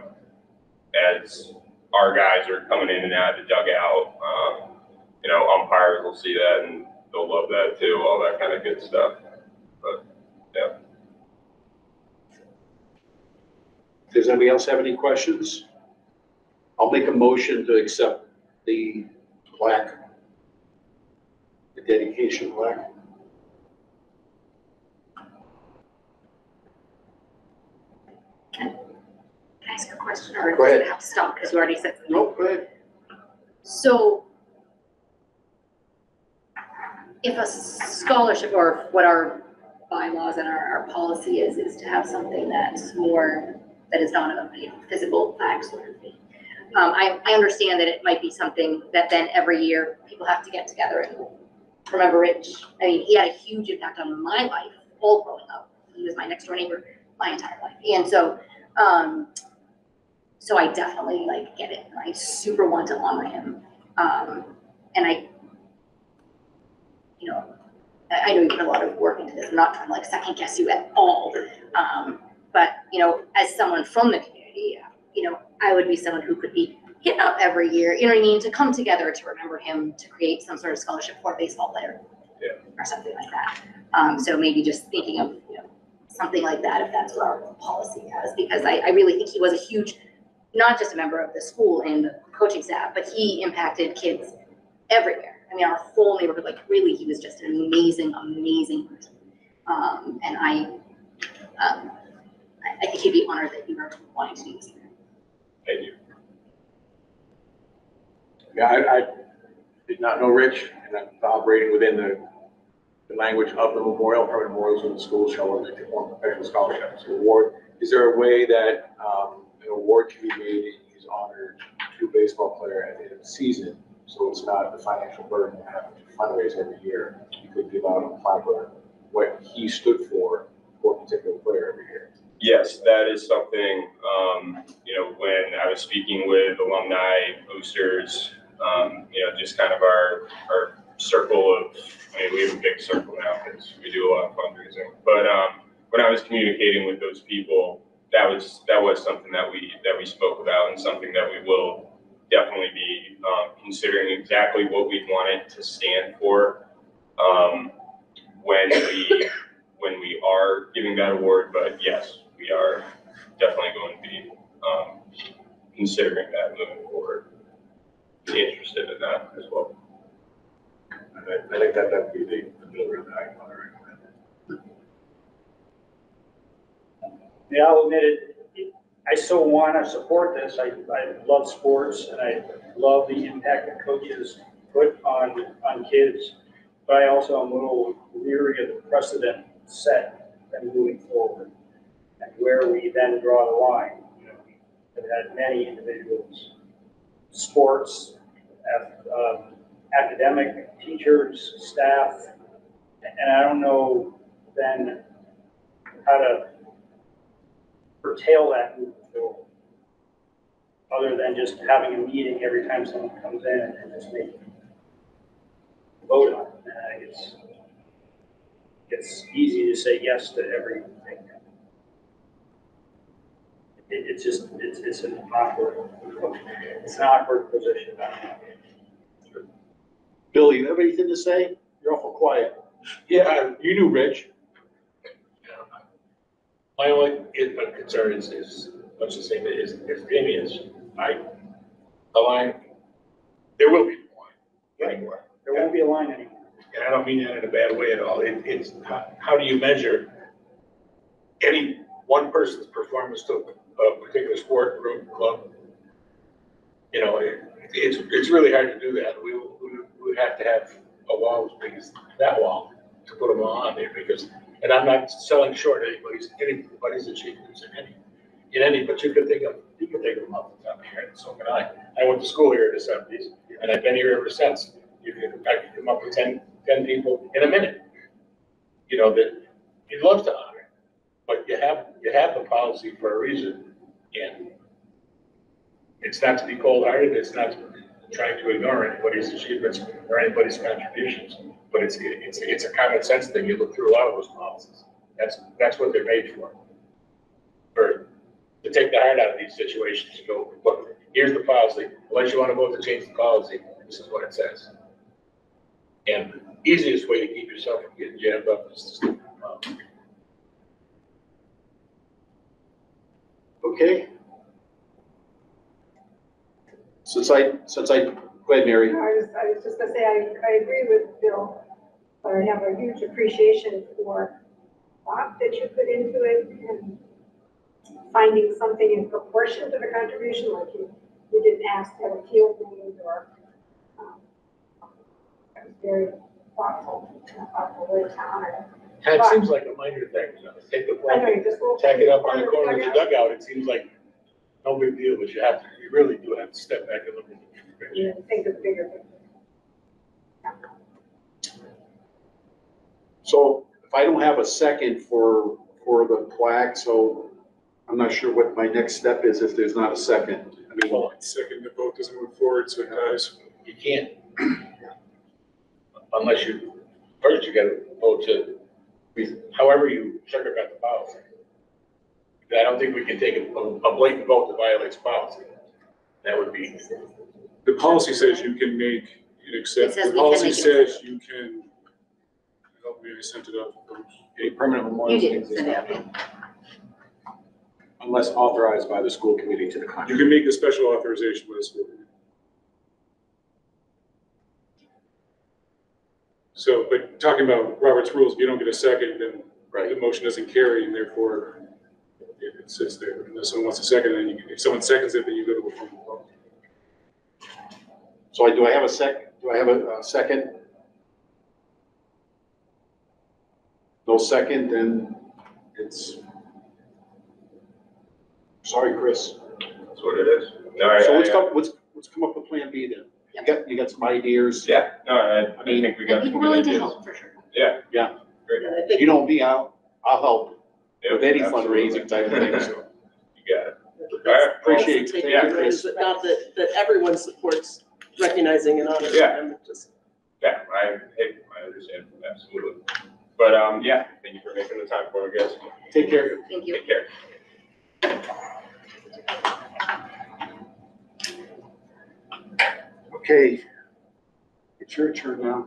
as our guys are coming in and out of the dugout. Um, you know, umpires will see that and they'll love that too, all that kind of good stuff. Yeah. Does anybody else have any questions? I'll make a motion to accept the plaque, the dedication plaque. Can I ask a question or? Go ahead. have stop because you already said something? Nope, go ahead. So if a scholarship or what our bylaws and our, our policy is, is to have something that's more, that is not a, you know, physical plaque sort of thing. Um, I, I understand that it might be something that then every year people have to get together and remember Rich. I mean, he had a huge impact on my life all growing up. He was my next door neighbor my entire life. And so, um, so I definitely like get it. I super want to honor him. Um, and I, you know, I, know you put a lot of work into this. I'm not trying to like second guess you at all. Um, but you know, as someone from the community, you know, I would be someone who could be hit up every year. You know what I mean? To come together to remember him, to create some sort of scholarship for a baseball player, Yeah. or something like that. Um, so maybe just thinking of you know something like that if that's what our policy has, because I, I really think he was a huge, not just a member of the school and the coaching staff, but he impacted kids everywhere. I mean, our whole neighborhood, like really, he was just an amazing, amazing person. Um, and I, um, I, I think he'd be honored that you were wanting to do this. Thank you. Yeah, I, I did not know Rich, and I'm operating within the, the language of the memorial, permanent memorials of the schools shall form professional scholarships award. Is there a way that, um, an award can be made in his honor to a baseball player at the end of the season? So it's not the financial burden of having to fundraise every year. You could give out a placard, what he stood for, for a particular player every year. Yes, that is something, um, you know, when I was speaking with alumni boosters, um, you know, just kind of our, our circle of, I mean, we have a big circle now because we do a lot of fundraising. But, um, when I was communicating with those people, that was, that was something that we, that we spoke about and something that we will definitely be, um, considering exactly what we want it to stand for. Um, when we, when we are giving that award, but yes, we are definitely going to be, um, considering that moving forward. Be interested in that as well. I, I think that that'd be the, the middle that I want to recommend. Yeah, I'll admit it, it- I so want to support this. I, I love sports and I love the impact that coaches put on, on kids. But I also am a little leery of the precedent set and moving forward. And where we then draw the line. You know, We've had many individuals, sports, um, academic, teachers, staff. And I don't know then how to curtail that moving forward. Other than just having a meeting every time someone comes in and just make vote on it. And I think it's, it's easy to say yes to everything. It, it's just, it's, it's an awkward, it's an awkward position. Billy, you have anything to say? You're awful quiet. Yeah, you knew Rich. My only i- concern is, is much the same as, as Damien's. I, a line, there will be a line anymore. There won't be a line anymore. And I don't mean that in a bad way at all. It, it's, how, how do you measure any one person's performance to a particular sport, group, club? You know, it, it's, it's really hard to do that. We, we, we have to have a wall as big as that wall to put them all on there because, and I'm not selling short anybody's, anybody's achievements in any, in any, but you could think of, you could think of them off the of and so can I. I went to school here in the seventies and I've been here ever since. You I could come up with 10 10 people in a minute. You know, that you'd love to honor, but you have, you have the policy for a reason. And it's not to be cold-hearted, it's not trying to ignore anybody's achievements or anybody's contributions. But it's, it's, it's a common sense thing. You look through a lot of those policies. That's, that's what they're made. For, to take the heart out of these situations, to go, look, here's the policy. Unless you want to vote to change the policy, this is what it says. And easiest way to keep yourself from getting jammed up is to, um, Okay? Since I, since I, go ahead, Mary. I was, I was just gonna say, I, I agree with Bill, but I have a huge appreciation for thought that you put into it and finding something in proportion to the contribution, like you, you didn't ask to have a field named or, um, it was very thoughtful, thoughtful way to honor it. it seems like a minor thing, you know, take the I know, flag, you just little. tack it up on the corner of the dugout, it seems like no big deal, but you have to, you really do have to step back and look at the big picture. You know, think of the bigger picture. So if I don't have a second for, for the plaque, so I'm not sure what my next step is if there's not a second. I mean, Well, Second, the vote doesn't move forward, so it dies. you can't, unless you, first you gotta vote to, however you circumvent the policy. I don't think we can take a a blatant vote that violates policy. That would be, The policy says you can make an except, It says the we can policy make an says you can, help me, I sent it up. a permanent You memorial. did send it out. Unless authorized by the school committee to the You contrary. can make the special authorization by the school. committee. So, but talking about Robert's rules, if you don't get a second, then right the motion doesn't carry and therefore it it sits there. Unless someone wants a second, then you, can- if someone seconds it, then you go to a formal vote. so I, do I have a sec, do I have a, a second? No second, then it's, sorry, Chris. That's what it is. All right. So let's I- come, let's, let's come up with plan B then. You got, you got some ideas? Yeah, no, I, I think we got And some people good willing to ideas. help, for sure. Yeah. Yeah. Great. I think You know me, I'll, I'll help Yeah, with any absolutely. fundraising type of thing, so. You got it. that's Appreciate it. taking Yeah. it, is it Not that, that everyone supports recognizing and honoring Yeah. them, it just. Yeah, I, hey, I understand, absolutely. But, um, yeah, thank you for making the time for it, guys. Take care. Thank you. Take care. Okay. It's your turn now.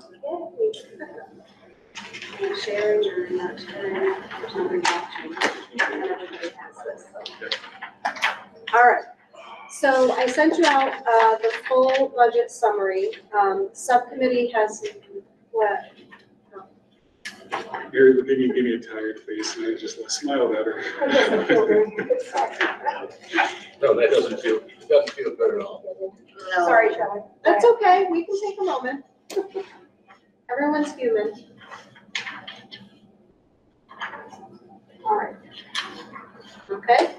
All right, so I sent you out, uh, the full budget summary. Um, subcommittee has, what? Mary Lavinia gave me a tired face and I just smiled at her. It doesn't feel very good. Sorry. No, that doesn't feel, doesn't feel good at all. No. Sorry, Shelley. That's okay, we can take a moment. Everyone's human. All right. Okay?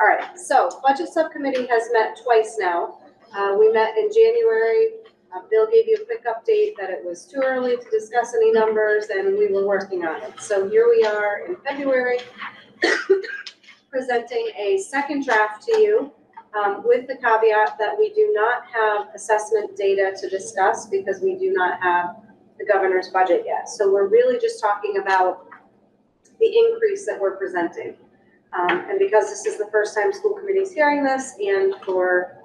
All right, so Budget Subcommittee has met twice now. Uh, we met in January. Uh, Bill gave you a quick update that it was too early to discuss any numbers and we were working on it. So here we are in February, presenting a second draft to you um, with the caveat that we do not have assessment data to discuss because we do not have the governor's budget yet. So we're really just talking about the increase that we're presenting. Um, and because this is the first time school committee is hearing this, and for,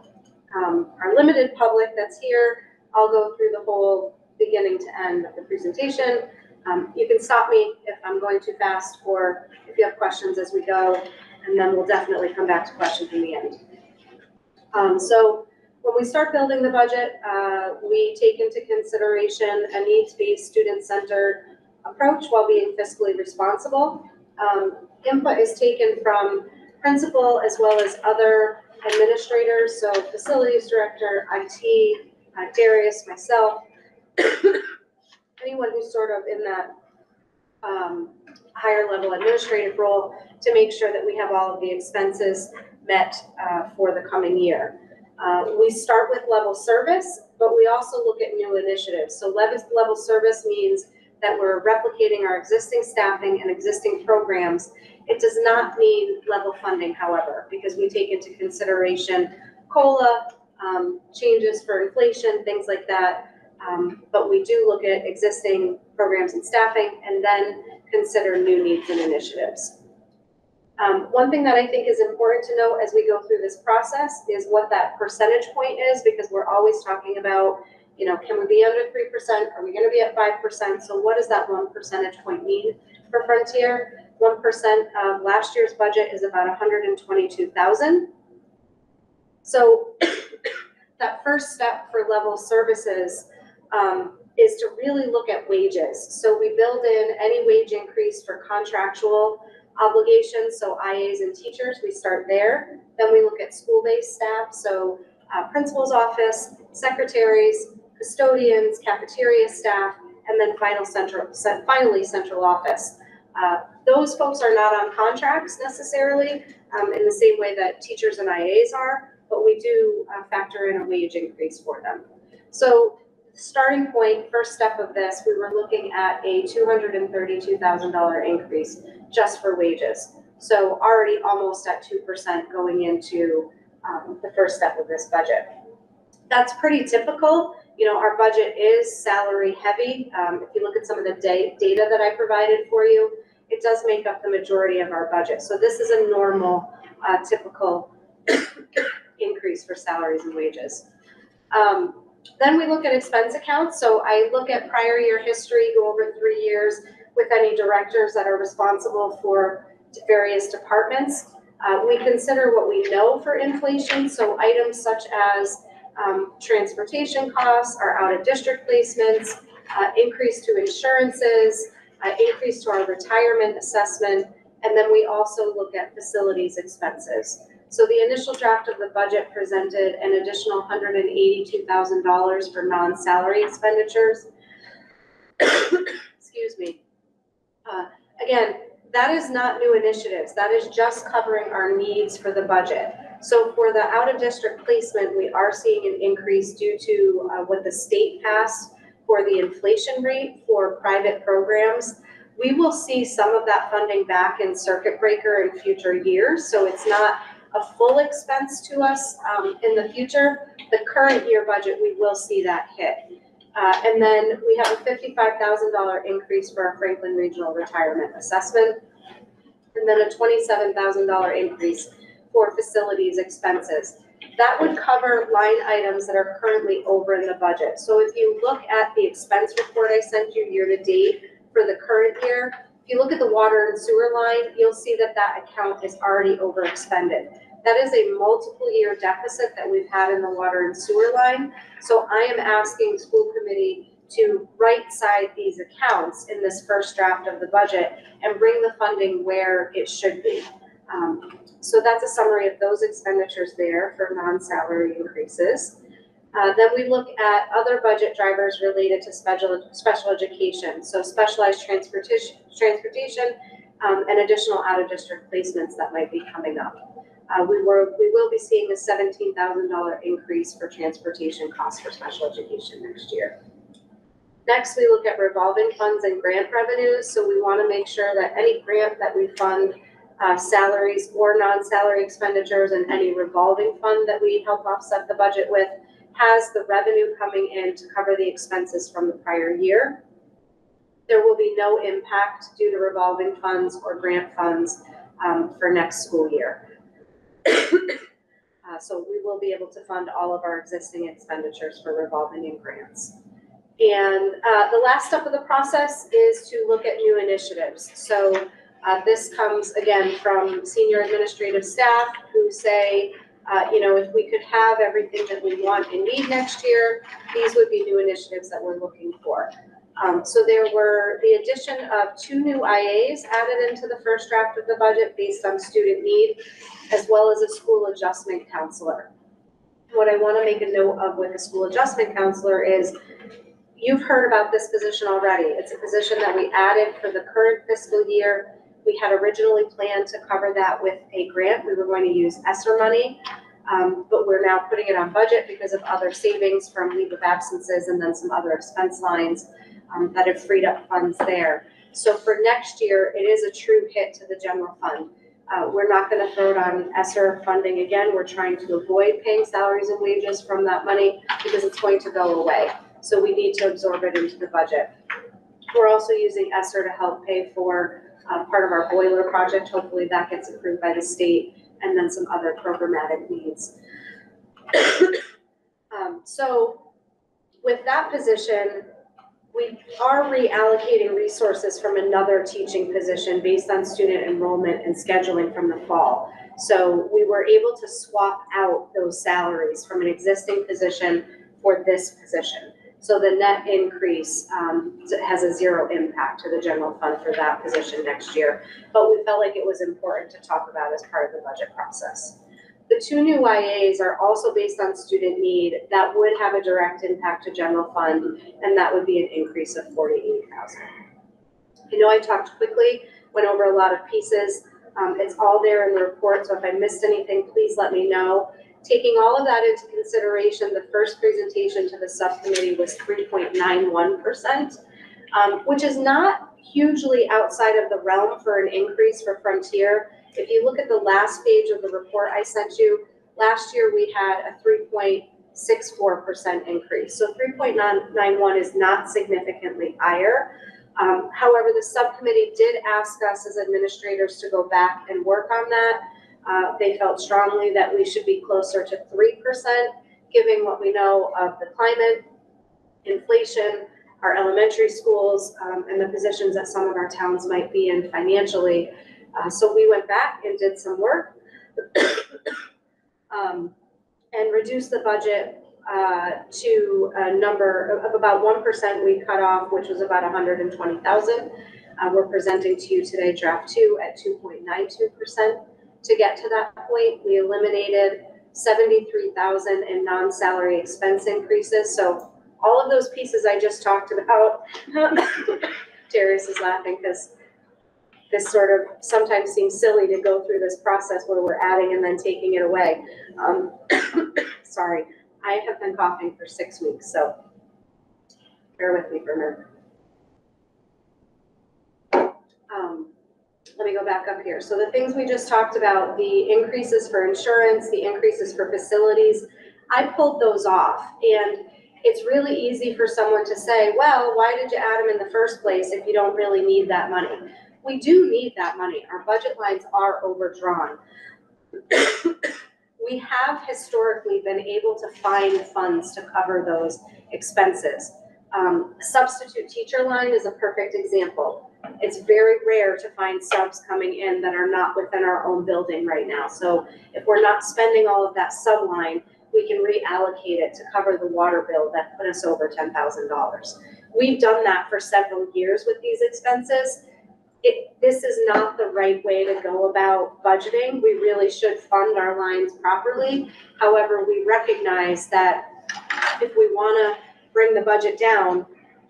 um, our limited public that's here, I'll go through the whole beginning to end of the presentation. Um, you can stop me if I'm going too fast, or if you have questions as we go, and then we'll definitely come back to questions in the end. Um, so when we start building the budget, uh, we take into consideration a needs-based, student-centered approach while being fiscally responsible. Um, input is taken from principal as well as other administrators, so facilities director, IT, uh, Darius, myself, anyone who's sort of in that um, higher level administrative role to make sure that we have all of the expenses met uh, for the coming year. Uh, We start with level service, but we also look at new initiatives. So level, level service means that we're replicating our existing staffing and existing programs. It does not mean level funding, however, because we take into consideration COLA, um, changes for inflation, things like that. Um, But we do look at existing programs and staffing and then consider new needs and initiatives. Um, one thing that I think is important to know as we go through this process is what that percentage point is, because we're always talking about, you know, can we be under three percent? Are we gonna be at five percent? So what does that one percentage point mean for Frontier? One percent of last year's budget is about hundred and twenty-two thousand. So that first step for level services, um, is to really look at wages. So we build in any wage increase for contractual obligations, so IAs and teachers, we start there. Then we look at school-based staff, so uh, principal's office, secretaries, custodians, cafeteria staff, and then final central, finally, central office. Uh, Those folks are not on contracts necessarily, um, in the same way that teachers and IAs are, but we do uh, factor in a wage increase for them. So starting point, first step of this, we were looking at a two hundred and thirty-two thousand dollar increase just for wages. So already almost at two percent going into um, the first step of this budget. That's pretty typical. You know, our budget is salary heavy. Um, If you look at some of the da- data that I provided for you, it does make up the majority of our budget. So this is a normal, uh, typical increase for salaries and wages. Um, then we look at expense accounts. So I look at prior year history, go over three years with any directors that are responsible for various departments. Uh, we consider what we know for inflation, so items such as um, transportation costs, our out-of-district placements, uh, increase to insurances, uh, increase to our retirement assessment, and then we also look at facilities expenses. So the initial draft of the budget presented an additional hundred and eighty-two thousand dollars for non-salary expenditures. Excuse me. Uh, Again, that is not new initiatives, that is just covering our needs for the budget. So for the out-of-district placement, we are seeing an increase due to uh, what the state passed for the inflation rate for private programs. We will see some of that funding back in circuit breaker in future years, so it's not a full expense to us um, in the future. The current year budget, we will see that hit. Uh, And then we have a fifty-five thousand dollar increase for our Franklin Regional Retirement Assessment. And then a twenty-seven thousand dollar increase for facilities expenses. That would cover line items that are currently over in the budget. So if you look at the expense report I sent you year-to-date for the current year, if you look at the water and sewer line, you'll see that that account is already overexpended. That is a multiple year deficit that we've had in the water and sewer line. So I am asking school committee to right-side these accounts in this first draft of the budget and bring the funding where it should be. Um, so that's a summary of those expenditures there for non-salary increases. Uh, then we look at other budget drivers related to special, special education, so specialized transportation, transportation, um, and additional out-of-district placements that might be coming up. Uh, we were, we will be seeing a seventeen thousand dollar increase for transportation costs for special education next year. Next, we look at revolving funds and grant revenues, so we want to make sure that any grant that we fund uh, salaries or non-salary expenditures and any revolving fund that we help offset the budget with has the revenue coming in to cover the expenses from the prior year. There will be no impact due to revolving funds or grant funds um, for next school year. Uh, so we will be able to fund all of our existing expenditures for revolving and grants. And uh, the last step of the process is to look at new initiatives. So uh, this comes again from senior administrative staff who say, uh, you know, if we could have everything that we want and need next year, these would be new initiatives that we're looking for. Um, so there were the addition of two new IAs added into the first draft of the budget based on student need, as well as a school adjustment counselor. What I want to make a note of with a school adjustment counselor is you've heard about this position already. It's a position that we added for the current fiscal year. We had originally planned to cover that with a grant. We were going to use ESSER money. Um, but we're now putting it on budget because of other savings from leave of absences and then some other expense lines um, that have freed up funds there. So for next year, it is a true hit to the general fund. Uh, we're not gonna throw it on ESSER funding again. We're trying to avoid paying salaries and wages from that money because it's going to go away. So we need to absorb it into the budget. We're also using ESSER to help pay for uh, part of our boiler project. Hopefully that gets approved by the state and then some other programmatic needs. um, so with that position, we are reallocating resources from another teaching position based on student enrollment and scheduling from the fall. So we were able to swap out those salaries from an existing position for this position. So the net increase um, has a zero impact to the general fund for that position next year. But we felt like it was important to talk about as part of the budget process. The two new IAs are also based on student need that would have a direct impact to general fund, and that would be an increase of forty-eight thousand. I know I talked quickly, went over a lot of pieces. Um, it's all there in the report, so if I missed anything, please let me know. Taking all of that into consideration, the first presentation to the subcommittee was three point nine one percent, um, which is not hugely outside of the realm for an increase for Frontier. If you look at the last page of the report I sent you, last year we had a three point six four percent increase. So three point nine one is not significantly higher. Um, however, the subcommittee did ask us as administrators to go back and work on that. Uh, they felt strongly that we should be closer to 3%, given what we know of the climate, inflation, our elementary schools, um, and the positions that some of our towns might be in financially. Uh, so we went back and did some work um, and reduced the budget uh, to a number of about 1% we cut off, which was about 120,000. Uh, we're presenting to you today draft two at 2.92%. To get to that point, we eliminated seventy-three thousand in non-salary expense increases. So all of those pieces I just talked about, Darius is laughing because this sort of sometimes seems silly to go through this process where we're adding and then taking it away. Um, sorry, I have been coughing for six weeks, so bear with me for a minute. Um, let me go back up here. So the things we just talked about, the increases for insurance, the increases for facilities, I pulled those off. And it's really easy for someone to say, well, why did you add them in the first place if you don't really need that money? We do need that money. Our budget lines are overdrawn. we have historically been able to find funds to cover those expenses. Um, substitute teacher line is a perfect example. It's very rare to find subs coming in that are not within our own building right now. So if we're not spending all of that sub line, we can reallocate it to cover the water bill that put us over ten thousand dollars. We've done that for several years with these expenses. It, this is not the right way to go about budgeting. We really should fund our lines properly. However, we recognize that if we wanna bring the budget down,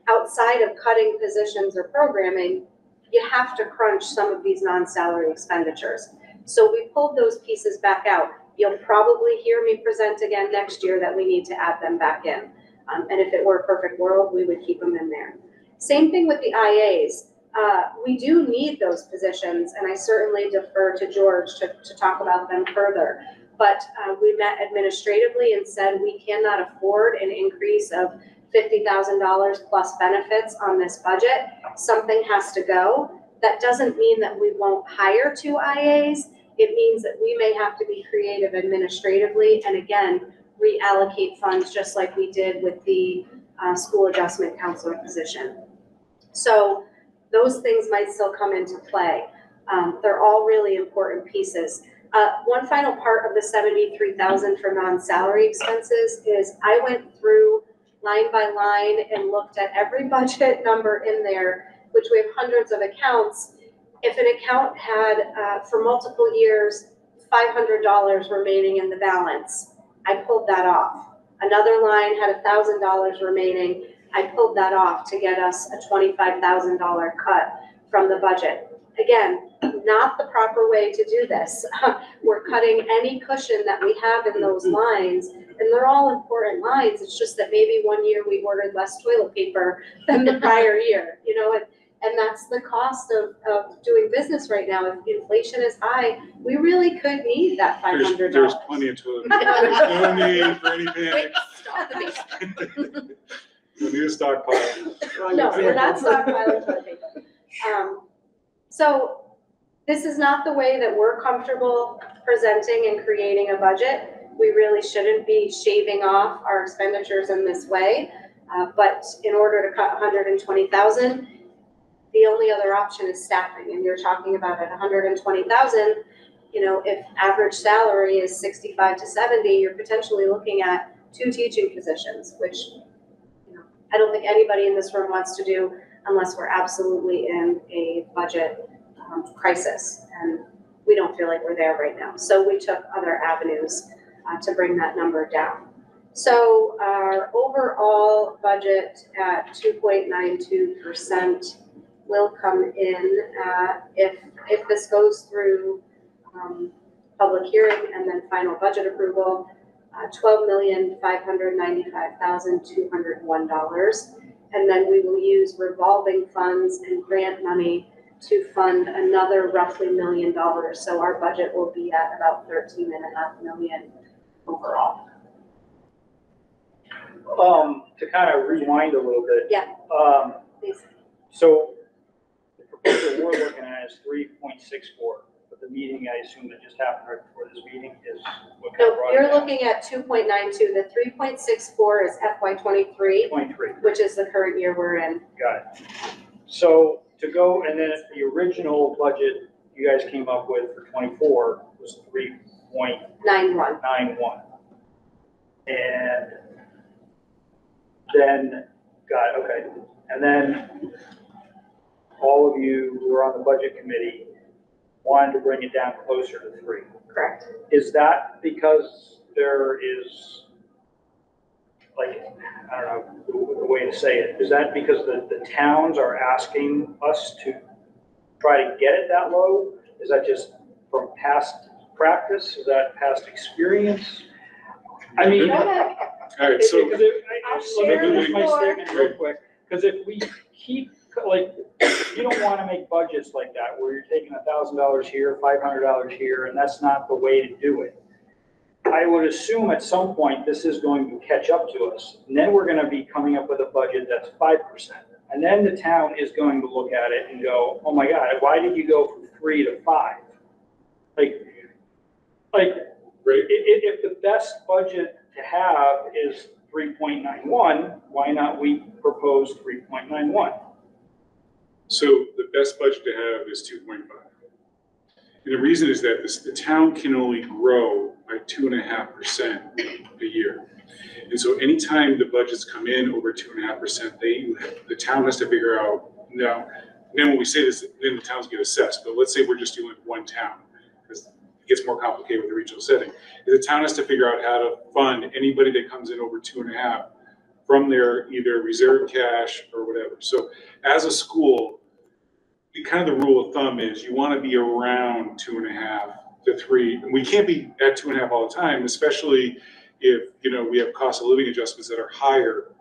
outside of cutting positions or programming, you have to crunch some of these non-salary expenditures. So we pulled those pieces back out. You'll probably hear me present again next year that we need to add them back in. Um, and if it were a perfect world, we would keep them in there. Same thing with the IAs. Uh, we do need those positions, and I certainly defer to George to, to talk about them further. But, uh, we met administratively and said we cannot afford an increase of fifty thousand dollars plus benefits on this budget. Something has to go. That doesn't mean that we won't hire two IAs. It means that we may have to be creative administratively and again, reallocate funds just like we did with the uh, school adjustment counselor position. So those things might still come into play. Um, They're all really important pieces. Uh, One final part of the seventy-three thousand for non-salary expenses is I went through line by line and looked at every budget number in there, which we have hundreds of accounts. If an account had, uh, for multiple years, five hundred dollars remaining in the balance, I pulled that off. Another line had thousand dollars remaining, I pulled that off to get us a twenty-five thousand dollar cut from the budget. Again, not the proper way to do this. We're cutting any cushion that we have in those lines, and they're all important lines. It's just that maybe one year we ordered less toilet paper than the prior year, you know, and, and that's the cost of, of doing business right now. If inflation is high, we really could need that five There's, hundred dollars. there's plenty of toilet. paper. There's no need for any panic. Stop the basement. We need a stockpile. No, we're not stockpiling toilet paper. Um, so this is not the way that we're comfortable presenting and creating a budget. We really shouldn't be shaving off our expenditures in this way. Uh, but in order to cut hundred and twenty thousand, the only other option is staffing, and you're talking about at hundred and twenty thousand, you know, if average salary is sixty-five to seventy, you're potentially looking at two teaching positions, which you know, I don't think anybody in this room wants to do unless we're absolutely in a budget um, crisis. And we don't feel like we're there right now. So we took other avenues uh, to bring that number down. So our overall budget at two point nine two percent will come in, uh, if, if this goes through um, public hearing and then final budget approval, uh, twelve million, five hundred ninety-five thousand, two hundred one dollars. And then we will use revolving funds and grant money to fund another roughly million dollars. So our budget will be at about thirteen and a half million overall. Um, to kind of rewind a little bit. Yeah. Um, Please. so the proposal we're looking at is three point six four, but the meeting, I assume that just happened right before this meeting is what kind of No, brought it you're down? looking at two point nine two. The three point six four is FY twenty-three, Twenty-three. which is the current year we're in. Got it. So to go, and then the original budget you guys came up with for twenty-four was three point Nine one. nine one. And then, got it, okay. And then all of you who were on the budget committee wanted to bring it down closer to three. Correct. Is that because there is, like, I don't know the the way to say it, is that because the, the towns are asking us to try to get it that low? Is that just from past practice? Is that past experience? I mean. All right, so, Because if- I- I'll Let me share finish the my floor. statement real quick, because if we keep, like, you don't want to make budgets like that, where you're taking a thousand dollars here, five hundred dollars here, and that's not the way to do it. I would assume at some point, this is going to catch up to us, and then we're gonna be coming up with a budget that's five percent. And then the town is going to look at it and go, oh my God, why did you go from three to five? Like, like, right, if the best budget to have is three point nine one, why not we propose three point nine one? so the best budget to have is two point five. And the reason is that this, the town can only grow by two and a half percent a year. And so anytime the budgets come in over two and a half percent, they, the town has to figure out, now, then when we say this, then the towns get assessed, but let's say we're just with one town, because gets more complicated with the regional setting. The town has to figure out how to fund anybody that comes in over two and a half from their either reserve cash or whatever. So as a school, the kind of the rule of thumb is you want to be around two and a half to three. And we can't be at two and a half all the time, especially if, you know, we have cost of living adjustments that are higher.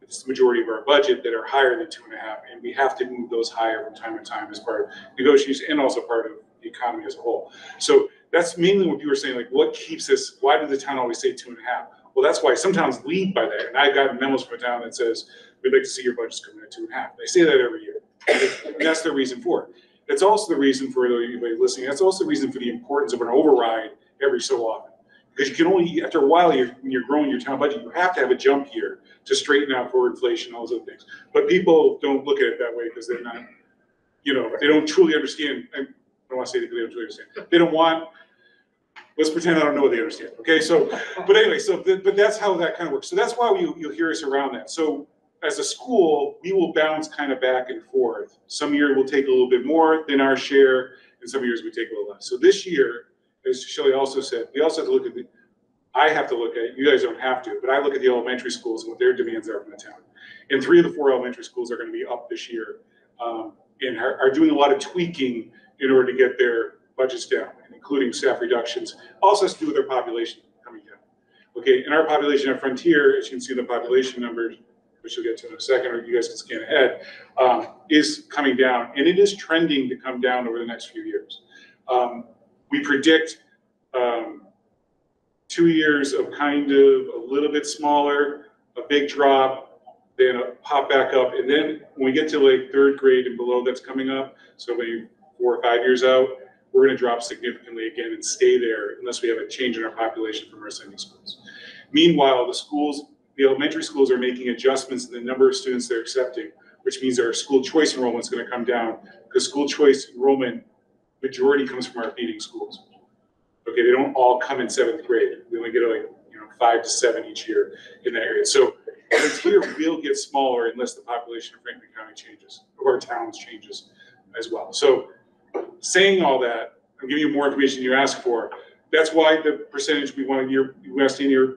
It's the majority of our budget that are higher than two and a half, and we have to move those higher from time to time as part of negotiations and also part of the economy as a whole. So that's mainly what you were saying, like, what keeps us, why did the town always say two and a half? Well, that's why some towns lead by that, and I've gotten memos from a town that says, we'd like to see your budgets come in at two and a half. They say that every year. And that's the reason for it. That's also the reason for anybody listening, that's also the reason for the importance of an override every so often. Because you can only, after a while, you're, when you're growing your town budget, you have to have a jump here to straighten out for inflation, and all those other things. But people don't look at it that way because they're not, you know, they don't truly understand. I don't want to say that they don't truly understand. They don't want, let's pretend I don't know what they understand. Okay, so, but anyway, so, but that's how that kind of works. So that's why you, you'll hear us around that. So as a school, we will bounce kind of back and forth. Some year we'll take a little bit more than our share, and some years we take a little less. So this year, as Shelley also said, we also have to look at the, I have to look at, you guys don't have to, but I look at the elementary schools and what their demands are from the town. And three of the four elementary schools are gonna be up this year, um, and are, are doing a lot of tweaking in order to get their budgets down, including staff reductions. Also has to do with our population coming down. Okay, and our population at Frontier, as you can see the population numbers, which we'll get to in a second, or you guys can scan ahead, um, is coming down, and it is trending to come down over the next few years. Um, we predict, um, two years of kind of a little bit smaller, a big drop, then a pop back up, and then when we get to like third grade and below that's coming up, so maybe four or five years out, we're gonna drop significantly again and stay there unless we have a change in our population from our sending schools. Meanwhile, the schools, the elementary schools are making adjustments in the number of students they're accepting, which means our school choice enrollment is gonna come down, because school choice enrollment majority comes from our feeding schools. Okay, they don't all come in seventh grade. We only get like, you know, five to seven each year in that area. So Frontier will get smaller unless the population of Franklin County changes, or our towns changes as well. So saying all that, I'm giving you more information than you asked for. That's why the percentage we want your, you asked in your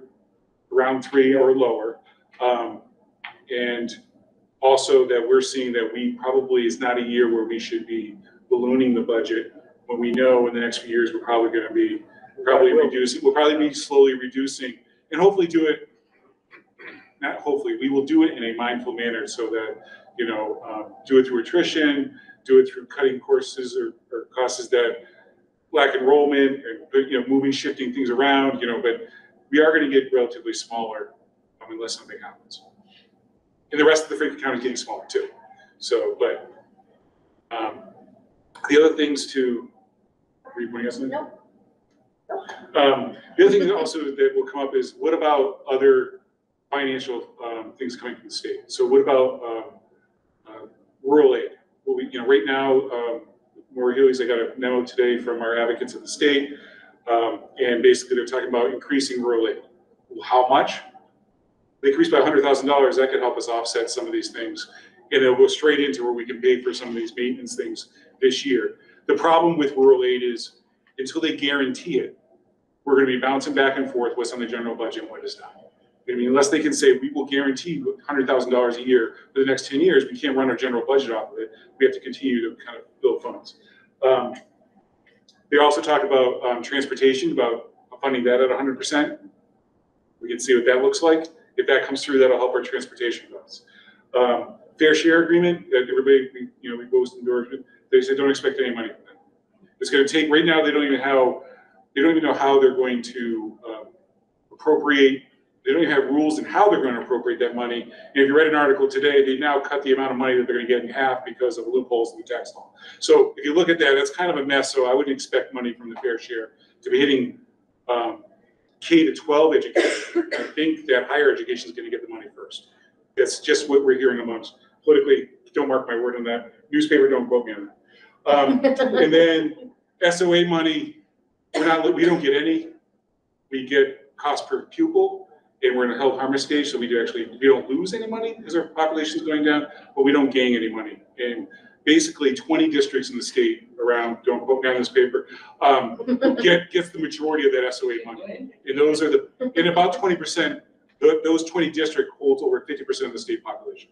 around three or lower. Um, and also that we're seeing that we probably is not a year where we should be ballooning the budget when we know in the next few years, we're probably gonna be, probably reducing, we'll probably be slowly reducing and hopefully do it, not hopefully, we will do it in a mindful manner so that, you know, um, do it through attrition, do it through cutting courses or, or courses that lack enrollment and, you know, moving, shifting things around, you know, but we are gonna get relatively smaller um, unless something happens. And the rest of the Franklin County is getting smaller too. So, but, um, the other things to, were you pointing out something? Um, the other thing that also that will come up is what about other financial, um, things coming from the state? So what about, um, uh, rural aid? You know, right now, um, Maura Healey's, I got a memo today from our advocates of the state. Um, and basically they're talking about increasing rural aid. How much? They increase by hundred thousand dollars, that could help us offset some of these things. And it'll go straight into where we can pay for some of these maintenance things this year. The problem with rural aid is until they guarantee it, we're gonna be bouncing back and forth what's on the general budget and what is not. I mean, unless they can say, we will guarantee hundred thousand dollars a year for the next ten years, we can't run our general budget off of it. We have to continue to kind of build funds. Um, they also talk about, um, transportation, about funding that at hundred percent. We can see what that looks like. If that comes through, that'll help our transportation costs. Um, fair share agreement, that everybody, we- you know, we both endorsed. They said, don't expect any money from. It's gonna take, right now, they don't even how, they don't even know how they're going to, um, appropriate, they don't even have rules in how they're gonna appropriate that money. And if you read an article today, they now cut the amount of money that they're gonna get in half because of loopholes in the tax law. So if you look at that, that's kind of a mess, so I wouldn't expect money from the fair share to be hitting, um, K to twelve education. I think that higher education is gonna get the money first. That's just what we're hearing amongst politically, don't mark my word on that, newspaper, don't quote me on that. Um, and then SOA money, we're not, we don't get any. We get cost per pupil, and we're in a hold harmless stage, so we do actually, we don't lose any money as our population is going down, but we don't gain any money. And basically twenty districts in the state around, don't quote me on this paper, um, get, gets the majority of that SOA money. And those are the, and about twenty percent, those twenty district holds over fifty percent of the state population.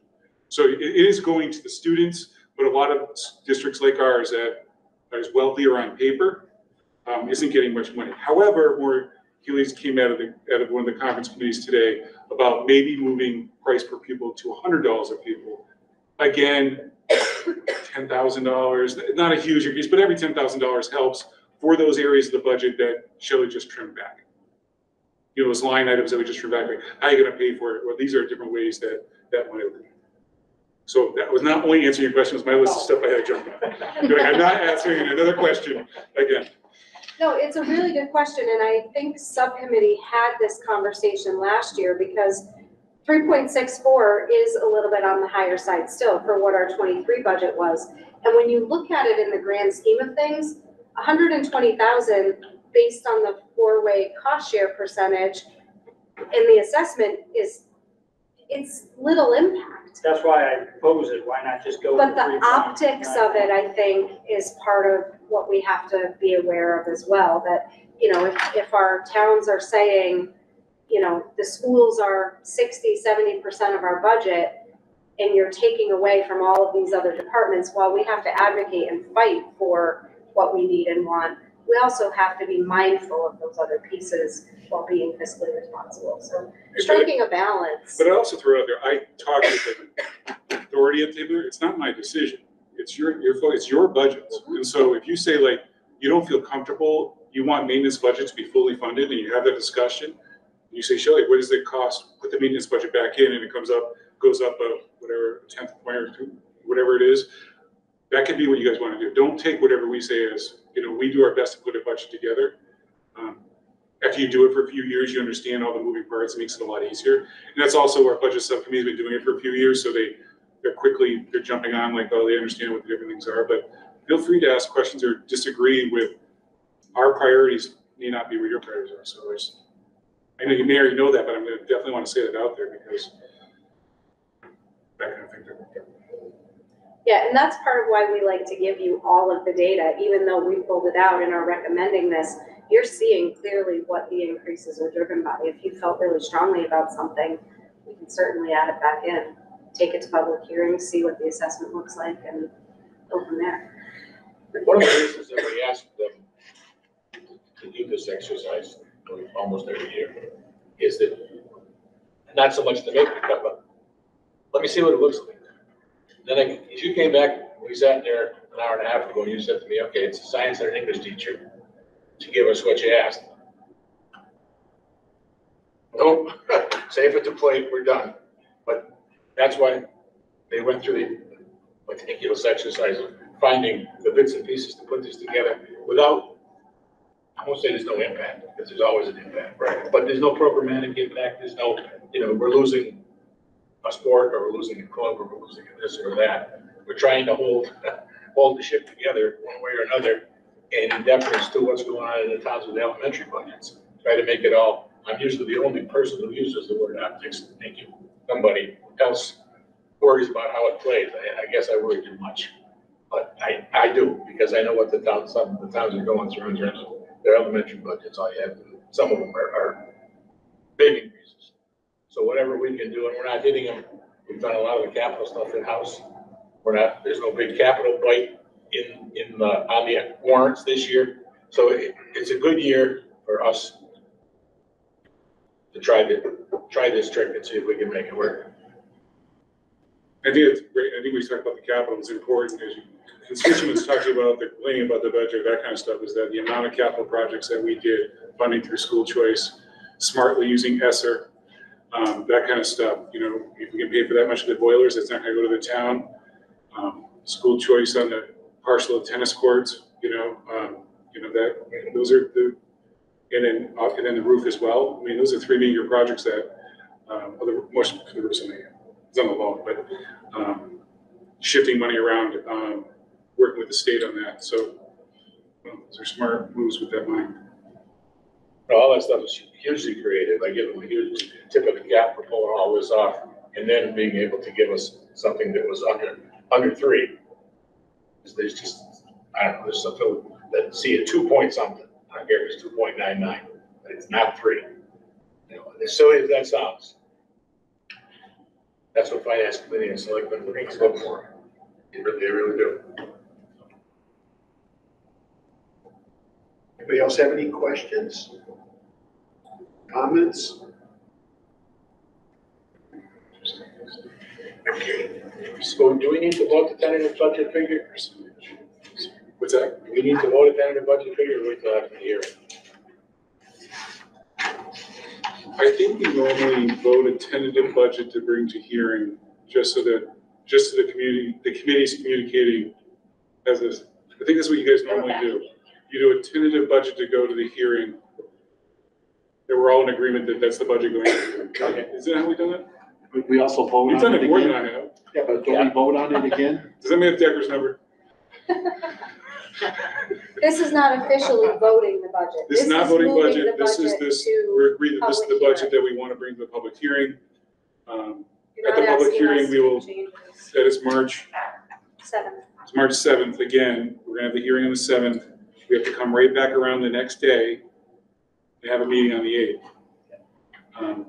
So it, it is going to the students, but a lot of s- districts like ours that are as wealthier on paper, um, isn't getting much money. However, Maura Healey's came out of the, out of one of the conference committees today about maybe moving price per pupil to hundred dollars a pupil. Again, ten thousand dollars, not a huge increase, but every ten thousand dollars helps for those areas of the budget that Shelley just trimmed back. You know, those line items that we just trimmed back, like, how are you gonna pay for it? Well, these are different ways that, that money would. So that was not only answering your question, it was my list of stuff I had to jump on. I'm not answering another question again. No, it's a really good question, and I think subcommittee had this conversation last year because three point six four is a little bit on the higher side still for what our twenty-three budget was. And when you look at it in the grand scheme of things, hundred and twenty thousand based on the four-way cost share percentage in the assessment is, it's little impact. That's why I propose it, why not just go? But the 3.9? optics of it, I think, is part of what we have to be aware of as well, that, you know, if, if our towns are saying, you know, the schools are 60, 70 percent of our budget, and you're taking away from all of these other departments, while we have to advocate and fight for what we need and want, we also have to be mindful of those other pieces while being fiscally responsible, so striking a balance. But I also throw out there, I talked with the authority at Tabor, it's not my decision. It's your, your, it's your budget. And so if you say like, you don't feel comfortable, you want maintenance budget to be fully funded and you have that discussion, you say, Shelley, what does it cost? Put the maintenance budget back in and it comes up, goes up a whatever, tenth point or two, whatever it is. That could be what you guys want to do. Don't take whatever we say as, you know, we do our best to put a budget together. Um, After you do it for a few years, you understand all the moving parts, it makes it a lot easier. And that's also our budget subcommittee's been doing it for a few years, so they, they're quickly, they're jumping on like, oh, they understand what the different things are, but feel free to ask questions or disagree with our priorities may not be where your priorities are, so I I know you may already know that, but I'm gonna definitely want to say that out there because. Yeah, and that's part of why we like to give you all of the data, even though we pulled it out and are recommending this. You're seeing clearly what the increases are driven by. If you felt really strongly about something, we can certainly add it back in. Take it to public hearing, see what the assessment looks like and go from there. One of the reasons that we ask them to do this exercise almost every year is that, not so much to make the cut, but let me see what it looks like. Then if you came back, we sat there an hour and a half ago, and you said to me, okay, it's a science and an English teacher to give us what you asked. Nope, save it to plate, we're done. But that's why they went through the meticulous exercise of finding the bits and pieces to put this together without, I won't say there's no impact, because there's always an impact, right? But there's no programmatic impact, there's no, you know, we're losing a sport, or we're losing a club, or we're losing this or that. We're trying to hold, hold the ship together one way or another and in deference to what's going on in the towns with elementary budgets. Try to make it all, I'm usually the only person who uses the word optics, thank you. Somebody else worries about how it plays. I, I guess I worry too much. But I, I do, because I know what the towns, some the towns are going through in terms of their elementary budgets, all you have, to do. some of them are, are big increases. So whatever we can do, and we're not hitting them, we've done a lot of the capital stuff in-house. We're not, there's no big capital bite in, in the, on the warrants this year. So it, it's a good year for us to try to, try this trick and see if we can make it work. I think it's great, I think we talked about the capital, it's important, as you, constituents talking about, they're complaining about the budget, that kind of stuff, is that the amount of capital projects that we did, funding through school choice, smartly using ESSER, um, that kind of stuff, you know, if we can pay for that much of the boilers, it's not gonna go to the town. Um, school choice on the partial of tennis courts, you know, um, you know, that, those are the, and then, uh, and then the roof as well, I mean, those are three major projects that, um, other, most, the roof's on the, it's on the loan, but, um, shifting money around, um, working with the state on that, so, um, those are smart moves with that money. all that stuff is hugely creative, I give them a huge tip of the cap for pulling all this off, and then being able to give us something that was under, under three. There's just, I don't know, there's something, that, see a two point something, I care if it's two point nine nine, but it's not three. You know, as silly as that sounds. That's what finance committee and selectmen look for, they really, they really do. Anybody else have any questions? Comments? Okay, So do we need to vote the tentative budget figures? What's that? Do we need to vote a tentative budget figure or wait till after the hearing? I think we normally vote a tentative budget to bring to hearing, just so that, just so the community, the committee's communicating as this, I think that's what you guys normally do. You do a tentative budget to go to the hearing. And we're all in agreement that that's the budget going to the. Is that how we done it? we- we also vote We've done on it it more than again. I have. Yeah, but don't we vote on it again? Does that mean Decker's number? This is not officially voting the budget. This is not voting moving budget, the this is budget this, to- we're agreed that this is the public budget that we want to bring to the public hearing. Um, You're At the not public asking hearing, us we to will- make changes. That is March, Seven. it's March seventh, again, we're gonna have the hearing on the seventh. We have to come right back around the next day and have a meeting on the eighth. Um,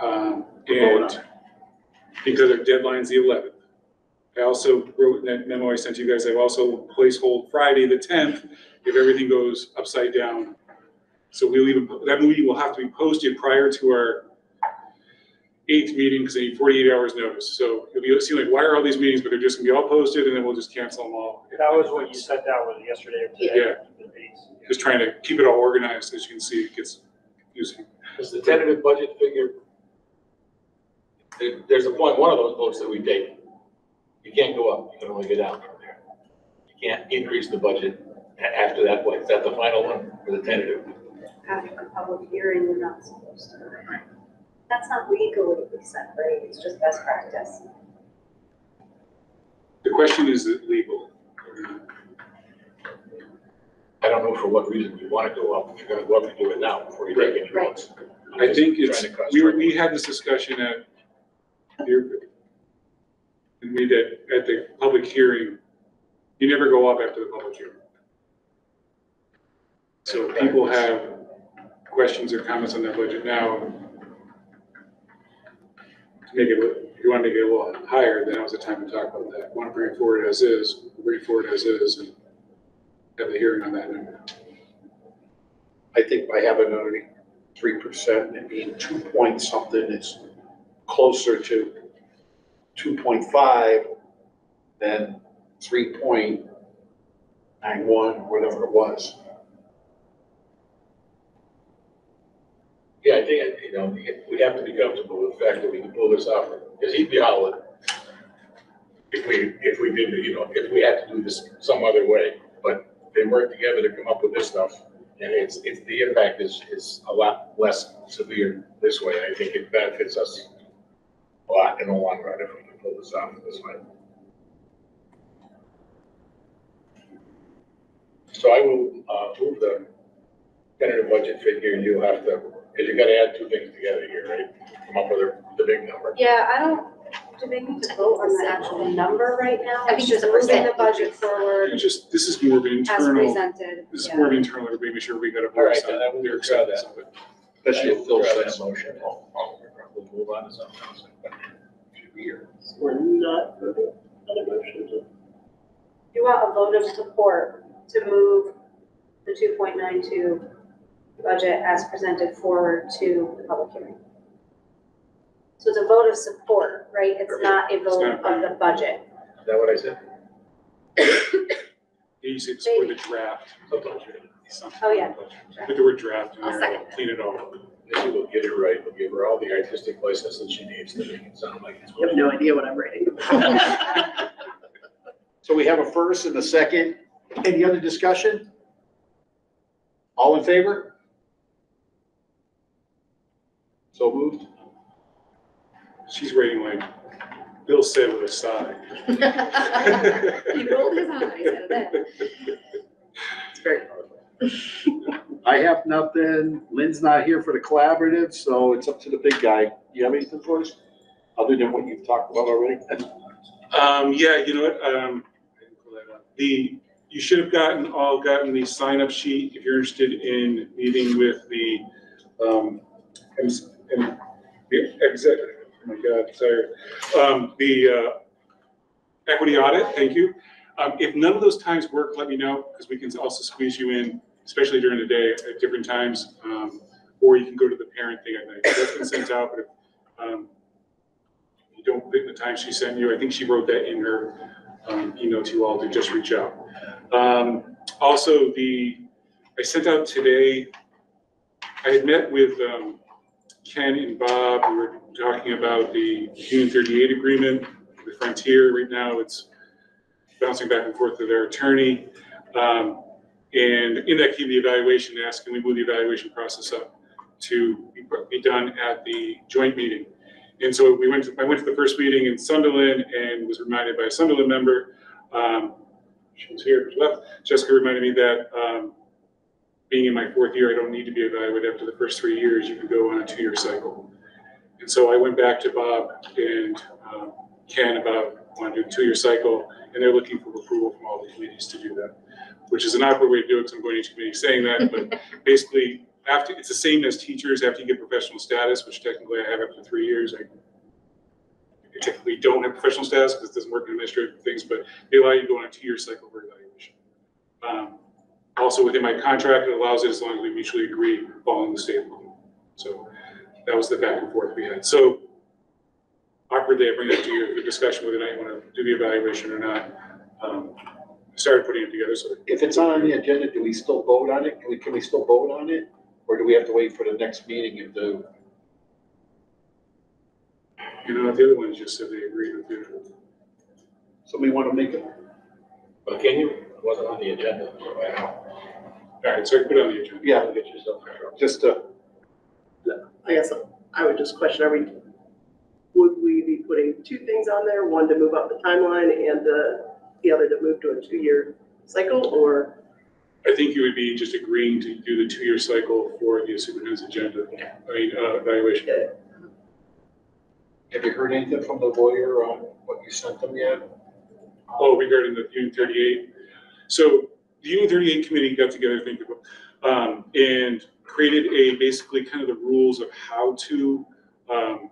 um, and because our deadline's the eleventh. I also wrote in that memo I sent to you guys, I've also placehold Friday, the tenth, if everything goes upside down. So we'll even, that meeting will have to be posted prior to our eighth meeting, because they need forty-eight hours notice. So you'll be seeing like, why are all these meetings, but they're just gonna be all posted, and then we'll just cancel them all. That was what you sent out with yesterday or today. the dates. Just trying to keep it all organized, as you can see, it gets confusing. Is the tentative budget figure? There, there's a point, one of those votes that we take, you can't go up, you can only go down from there. You can't increase the budget a- after that point, is that the final one for the tentative? after the public hearing, you're not supposed to. That's not legally set, right? It's just best practice. The question is, is it legal? I don't know for what reason you wanna go up, if you're gonna go up and do it now before you take any Right. votes. I think it's, Trying to cross we were, we had this discussion at, your- and did, at the public hearing, you never go up after the public hearing. So if people have questions or comments on that budget now. To make it, if you want to make it a little higher, then now's the time to talk about that. Want to bring it forward as is, bring it forward as is and have the hearing on that number. I think by having only three percent and being two point something, it's closer to two point five then three point nine one, whatever it was. Yeah, I think, you know, we have to be comfortable with the fact that we can pull this off, because he'd be howling. If we, if we did, you know, if we had to do this some other way, but they work together to come up with this stuff. And it's, it's, the impact is, is a lot less severe this way, I think it benefits us a lot in the long run if we pull this off this way. So I will, uh, move the tentative budget figure, you'll have to, because you gotta add two things together here, right? Come up with the, the big number. Yeah, I don't, do they need to vote on the actual number right now? I think It's just a moving percent the budget increase. forward And just, this is more of an as internal, presented. this is yeah. more of an internal, to making sure we got a All right, voice then I on will their withdraw acceptance that. of it. Especially if Phil Withdraw says that motion. I'll- I'll- We'll move on to something else. Should be. We're not voting on a motion to. You want a vote of support to move the two point nine two budget as presented forward to the public hearing. So it's a vote of support, right? It's not a vote not- of the budget. Is that what I said? You say support the draft. of Something. Oh, yeah. Put the word draft in I'll there, second I'll clean it all up. Maybe we'll get it right. We'll give her all the artistic license that she needs to make it sound like it's. You have no idea what I'm writing. So we have a first and a second. Any other discussion? All in favor? So moved? She's writing like Bill said with a sigh. He rolled his eyes at that. It's very colorful. I have nothing. Lynn's not here for the collaborative, so it's up to the big guy. Do You have anything for us? Other than what you've talked about already? Um, yeah, you know what, um, the, you should have gotten, all gotten the sign-up sheet if you're interested in meeting with the, um, the exec, oh my God, sorry, um, the, uh, equity audit, thank you. Um, if none of those times work, let me know, because we can also squeeze you in, especially during the day at different times. Um, or you can go to the parent thing at night. That's been sent out, but if, um, you don't pick the time she sent you, I think she wrote that in her, um, email to you all to just reach out. Um, also, the, I sent out today, I had met with, um, Ken and Bob, we were talking about the Union thirty-eight agreement, the Frontier, right now it's bouncing back and forth with their attorney. Um, and in that came the evaluation, asked, can we move the evaluation process up to be- be done at the joint meeting? And so we went, to- I went to the first meeting in Sunderland and was reminded by a Sunderland member, um, she was here, she left, Jessica reminded me that, um, being in my fourth year, I don't need to be evaluated after the first three years, you can go on a two-year cycle. And so I went back to Bob and, um, Ken about, want to do a two-year cycle, and they're looking for approval from all the committees to do that, which is an awkward way to do it, because I'm going to each committee saying that, but basically, after, it's the same as teachers, after you get professional status, which technically I have after three years, I I technically don't have professional status because it doesn't work in administrative things, but they allow you to go on a two-year cycle for evaluation. Um, Also, within my contract, it allows it as long as we mutually agree following the state law. So that was the back and forth we had. So awkwardly, I bring that to you for discussion whether or not you want to do the evaluation or not. Um, Started putting it together, so If it's not on the agenda, do we still vote on it? Can we, can we still vote on it? Or do we have to wait for the next meeting and do? You know, the other ones just said they agreed with you. Somebody want to make it? But can you, it wasn't on the agenda, so I don't. All right, so I put it on the agenda. Yeah, Get yourself. just to, I guess I would just question, are we, would we be putting two things on there? One to move up the timeline and uh, the other to move to a two-year cycle, or? I think you would be just agreeing to do the two-year cycle for the superintendent's agenda, I mean, uh, evaluation. have you heard anything from the lawyer on what you sent them yet? Oh, regarding the Union thirty-eight. So the Union thirty-eight committee got together, I think, um, and created a, basically kind of the rules of how to, um,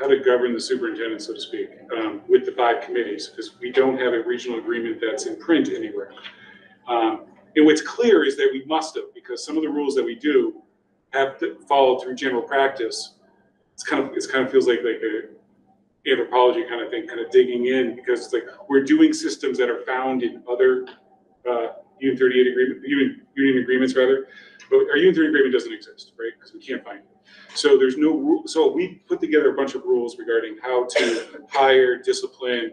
how to govern the superintendent, so to speak, um, with the five committees, because we don't have a regional agreement that's in print anywhere. Um, and what's clear is that we must have, because some of the rules that we do have to follow through general practice. It's kind of, it's kind of feels like, like a anthropology kind of thing, kind of digging in, because it's like, we're doing systems that are found in other, uh, Union thirty-eight agreement, union, union agreements rather, but our Union thirty agreement doesn't exist, right? Because we can't find it. So there's no rule, so we put together a bunch of rules regarding how to hire, discipline,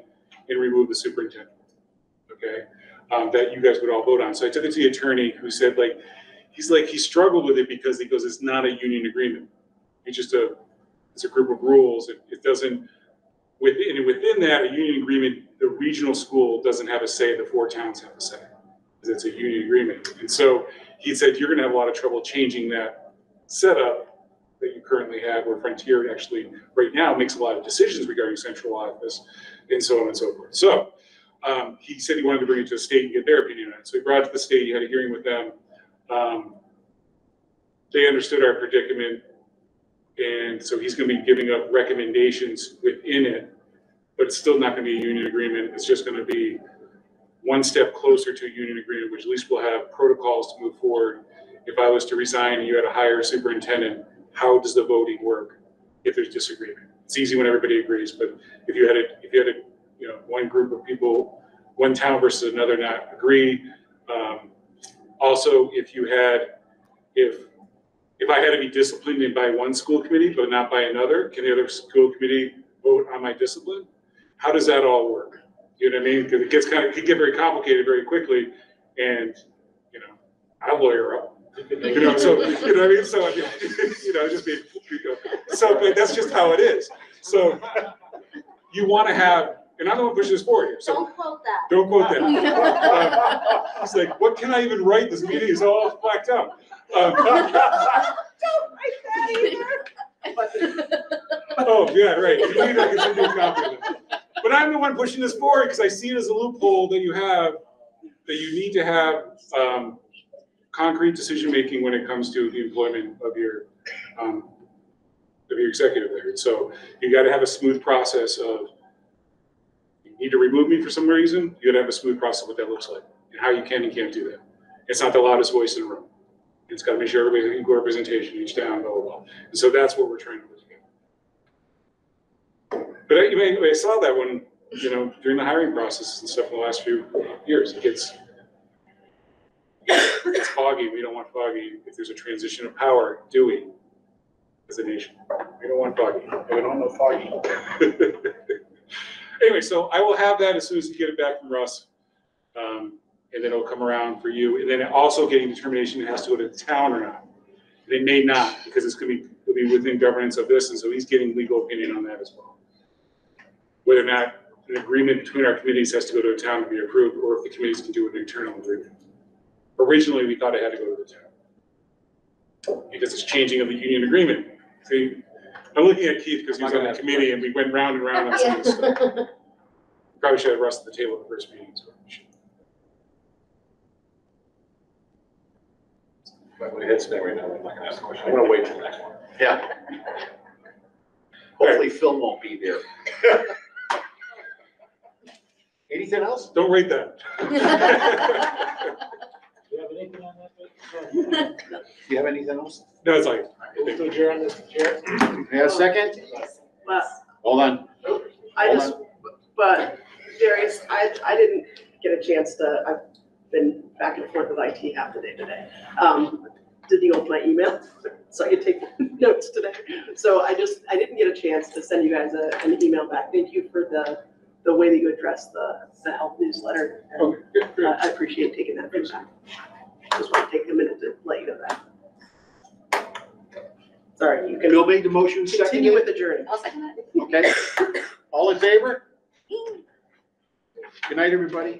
and remove the superintendent. Okay, um, that you guys would all vote on. So I took it to the attorney who said like, he's like, he struggled with it because he goes, it's not a union agreement. It's just a, it's a group of rules. It, it doesn't, within, within that, a union agreement, the regional school doesn't have a say, the four towns have a say. Because it's a union agreement. And so he said, you're gonna have a lot of trouble changing that setup that you currently have, where Frontier actually, right now, makes a lot of decisions regarding central office and so on and so forth. So, um, he said he wanted to bring it to the state and get their opinion on it. So he brought it to the state, he had a hearing with them. Um, they understood our predicament. And so he's gonna be giving up recommendations within it, but it's still not gonna be a union agreement. It's just gonna be one step closer to a union agreement, which at least we'll have protocols to move forward. If I was to resign and you had to hire a superintendent, how does the voting work if there's disagreement? It's easy when everybody agrees, but if you had a, if you had a, you know, one group of people, one town versus another not agree. Um, also, if you had, if, if I had to be disciplined by one school committee, but not by another, can the other school committee vote on my discipline? How does that all work? You know what I mean? Because it gets kind of, it can get very complicated very quickly, and, you know, I lawyer up. You know, so, you know what I mean? So, you know, just be, so, but that's just how it is. So you want to have and I'm the one pushing this forward here, so Don't quote that. don't quote that. Um, It's like, what can I even write? This meeting is all blacked out. Um, don't write that either. Oh, yeah, right. You need that because you're confident. But I'm the one pushing this forward because I see it as a loophole that you have, that you need to have, um, concrete decision-making when it comes to the employment of your, um, of your executive there. And so you gotta have a smooth process of, you need to remove me for some reason, you gotta have a smooth process of what that looks like and how you can and can't do that. It's not the loudest voice in the room. It's gotta make sure everybody's equal representation each town, blah, blah, blah. And so that's what we're trying to do. But I, may, I saw that when, you know, during the hiring process and stuff in the last few years, it gets, it's foggy, we don't want foggy. If there's a transition of power, do we? A nation, we don't want foggy. We don't know foggy. Anyway, so I will have that as soon as you get it back from Russ. Um, and then it'll come around for you. And then also getting determination has to go to the town or not. They may not, because it's gonna be, it'll be within governance of this, and so he's getting legal opinion on that as well. Whether or not an agreement between our committees has to go to the town to be approved, or if the committees can do an internal agreement. Originally, we thought it had to go to the town. Because it's changing of the union agreement. See, I'm looking at Keith because he was on the committee and we went round and round on some of this stuff. Probably should have Russ at the table at the first meeting, so we should. My my head's spinning right now, I'm not gonna ask the question. I'm gonna wait till the next one. Yeah. Hopefully Phil won't be there. Anything else? Don't rate that. Do you have anything on that? Do you have anything else? No, it's like, Move to Mr. Chair. May I have a second? But Hold on. I just, but Darius, I, I didn't get a chance to, I've been back and forth with IT half the day today. Um, did you open my email? So I could take notes today. So I just, I didn't get a chance to send you guys a, an email back. Thank you for the, the way that you addressed the, the health newsletter. good, good. I I appreciate taking that feedback. Just want to take a minute to let you know that. Sorry, you can Bill made the motion, continue seconded. with the journey. I'll second that. Okay. All in favor? Good night, everybody.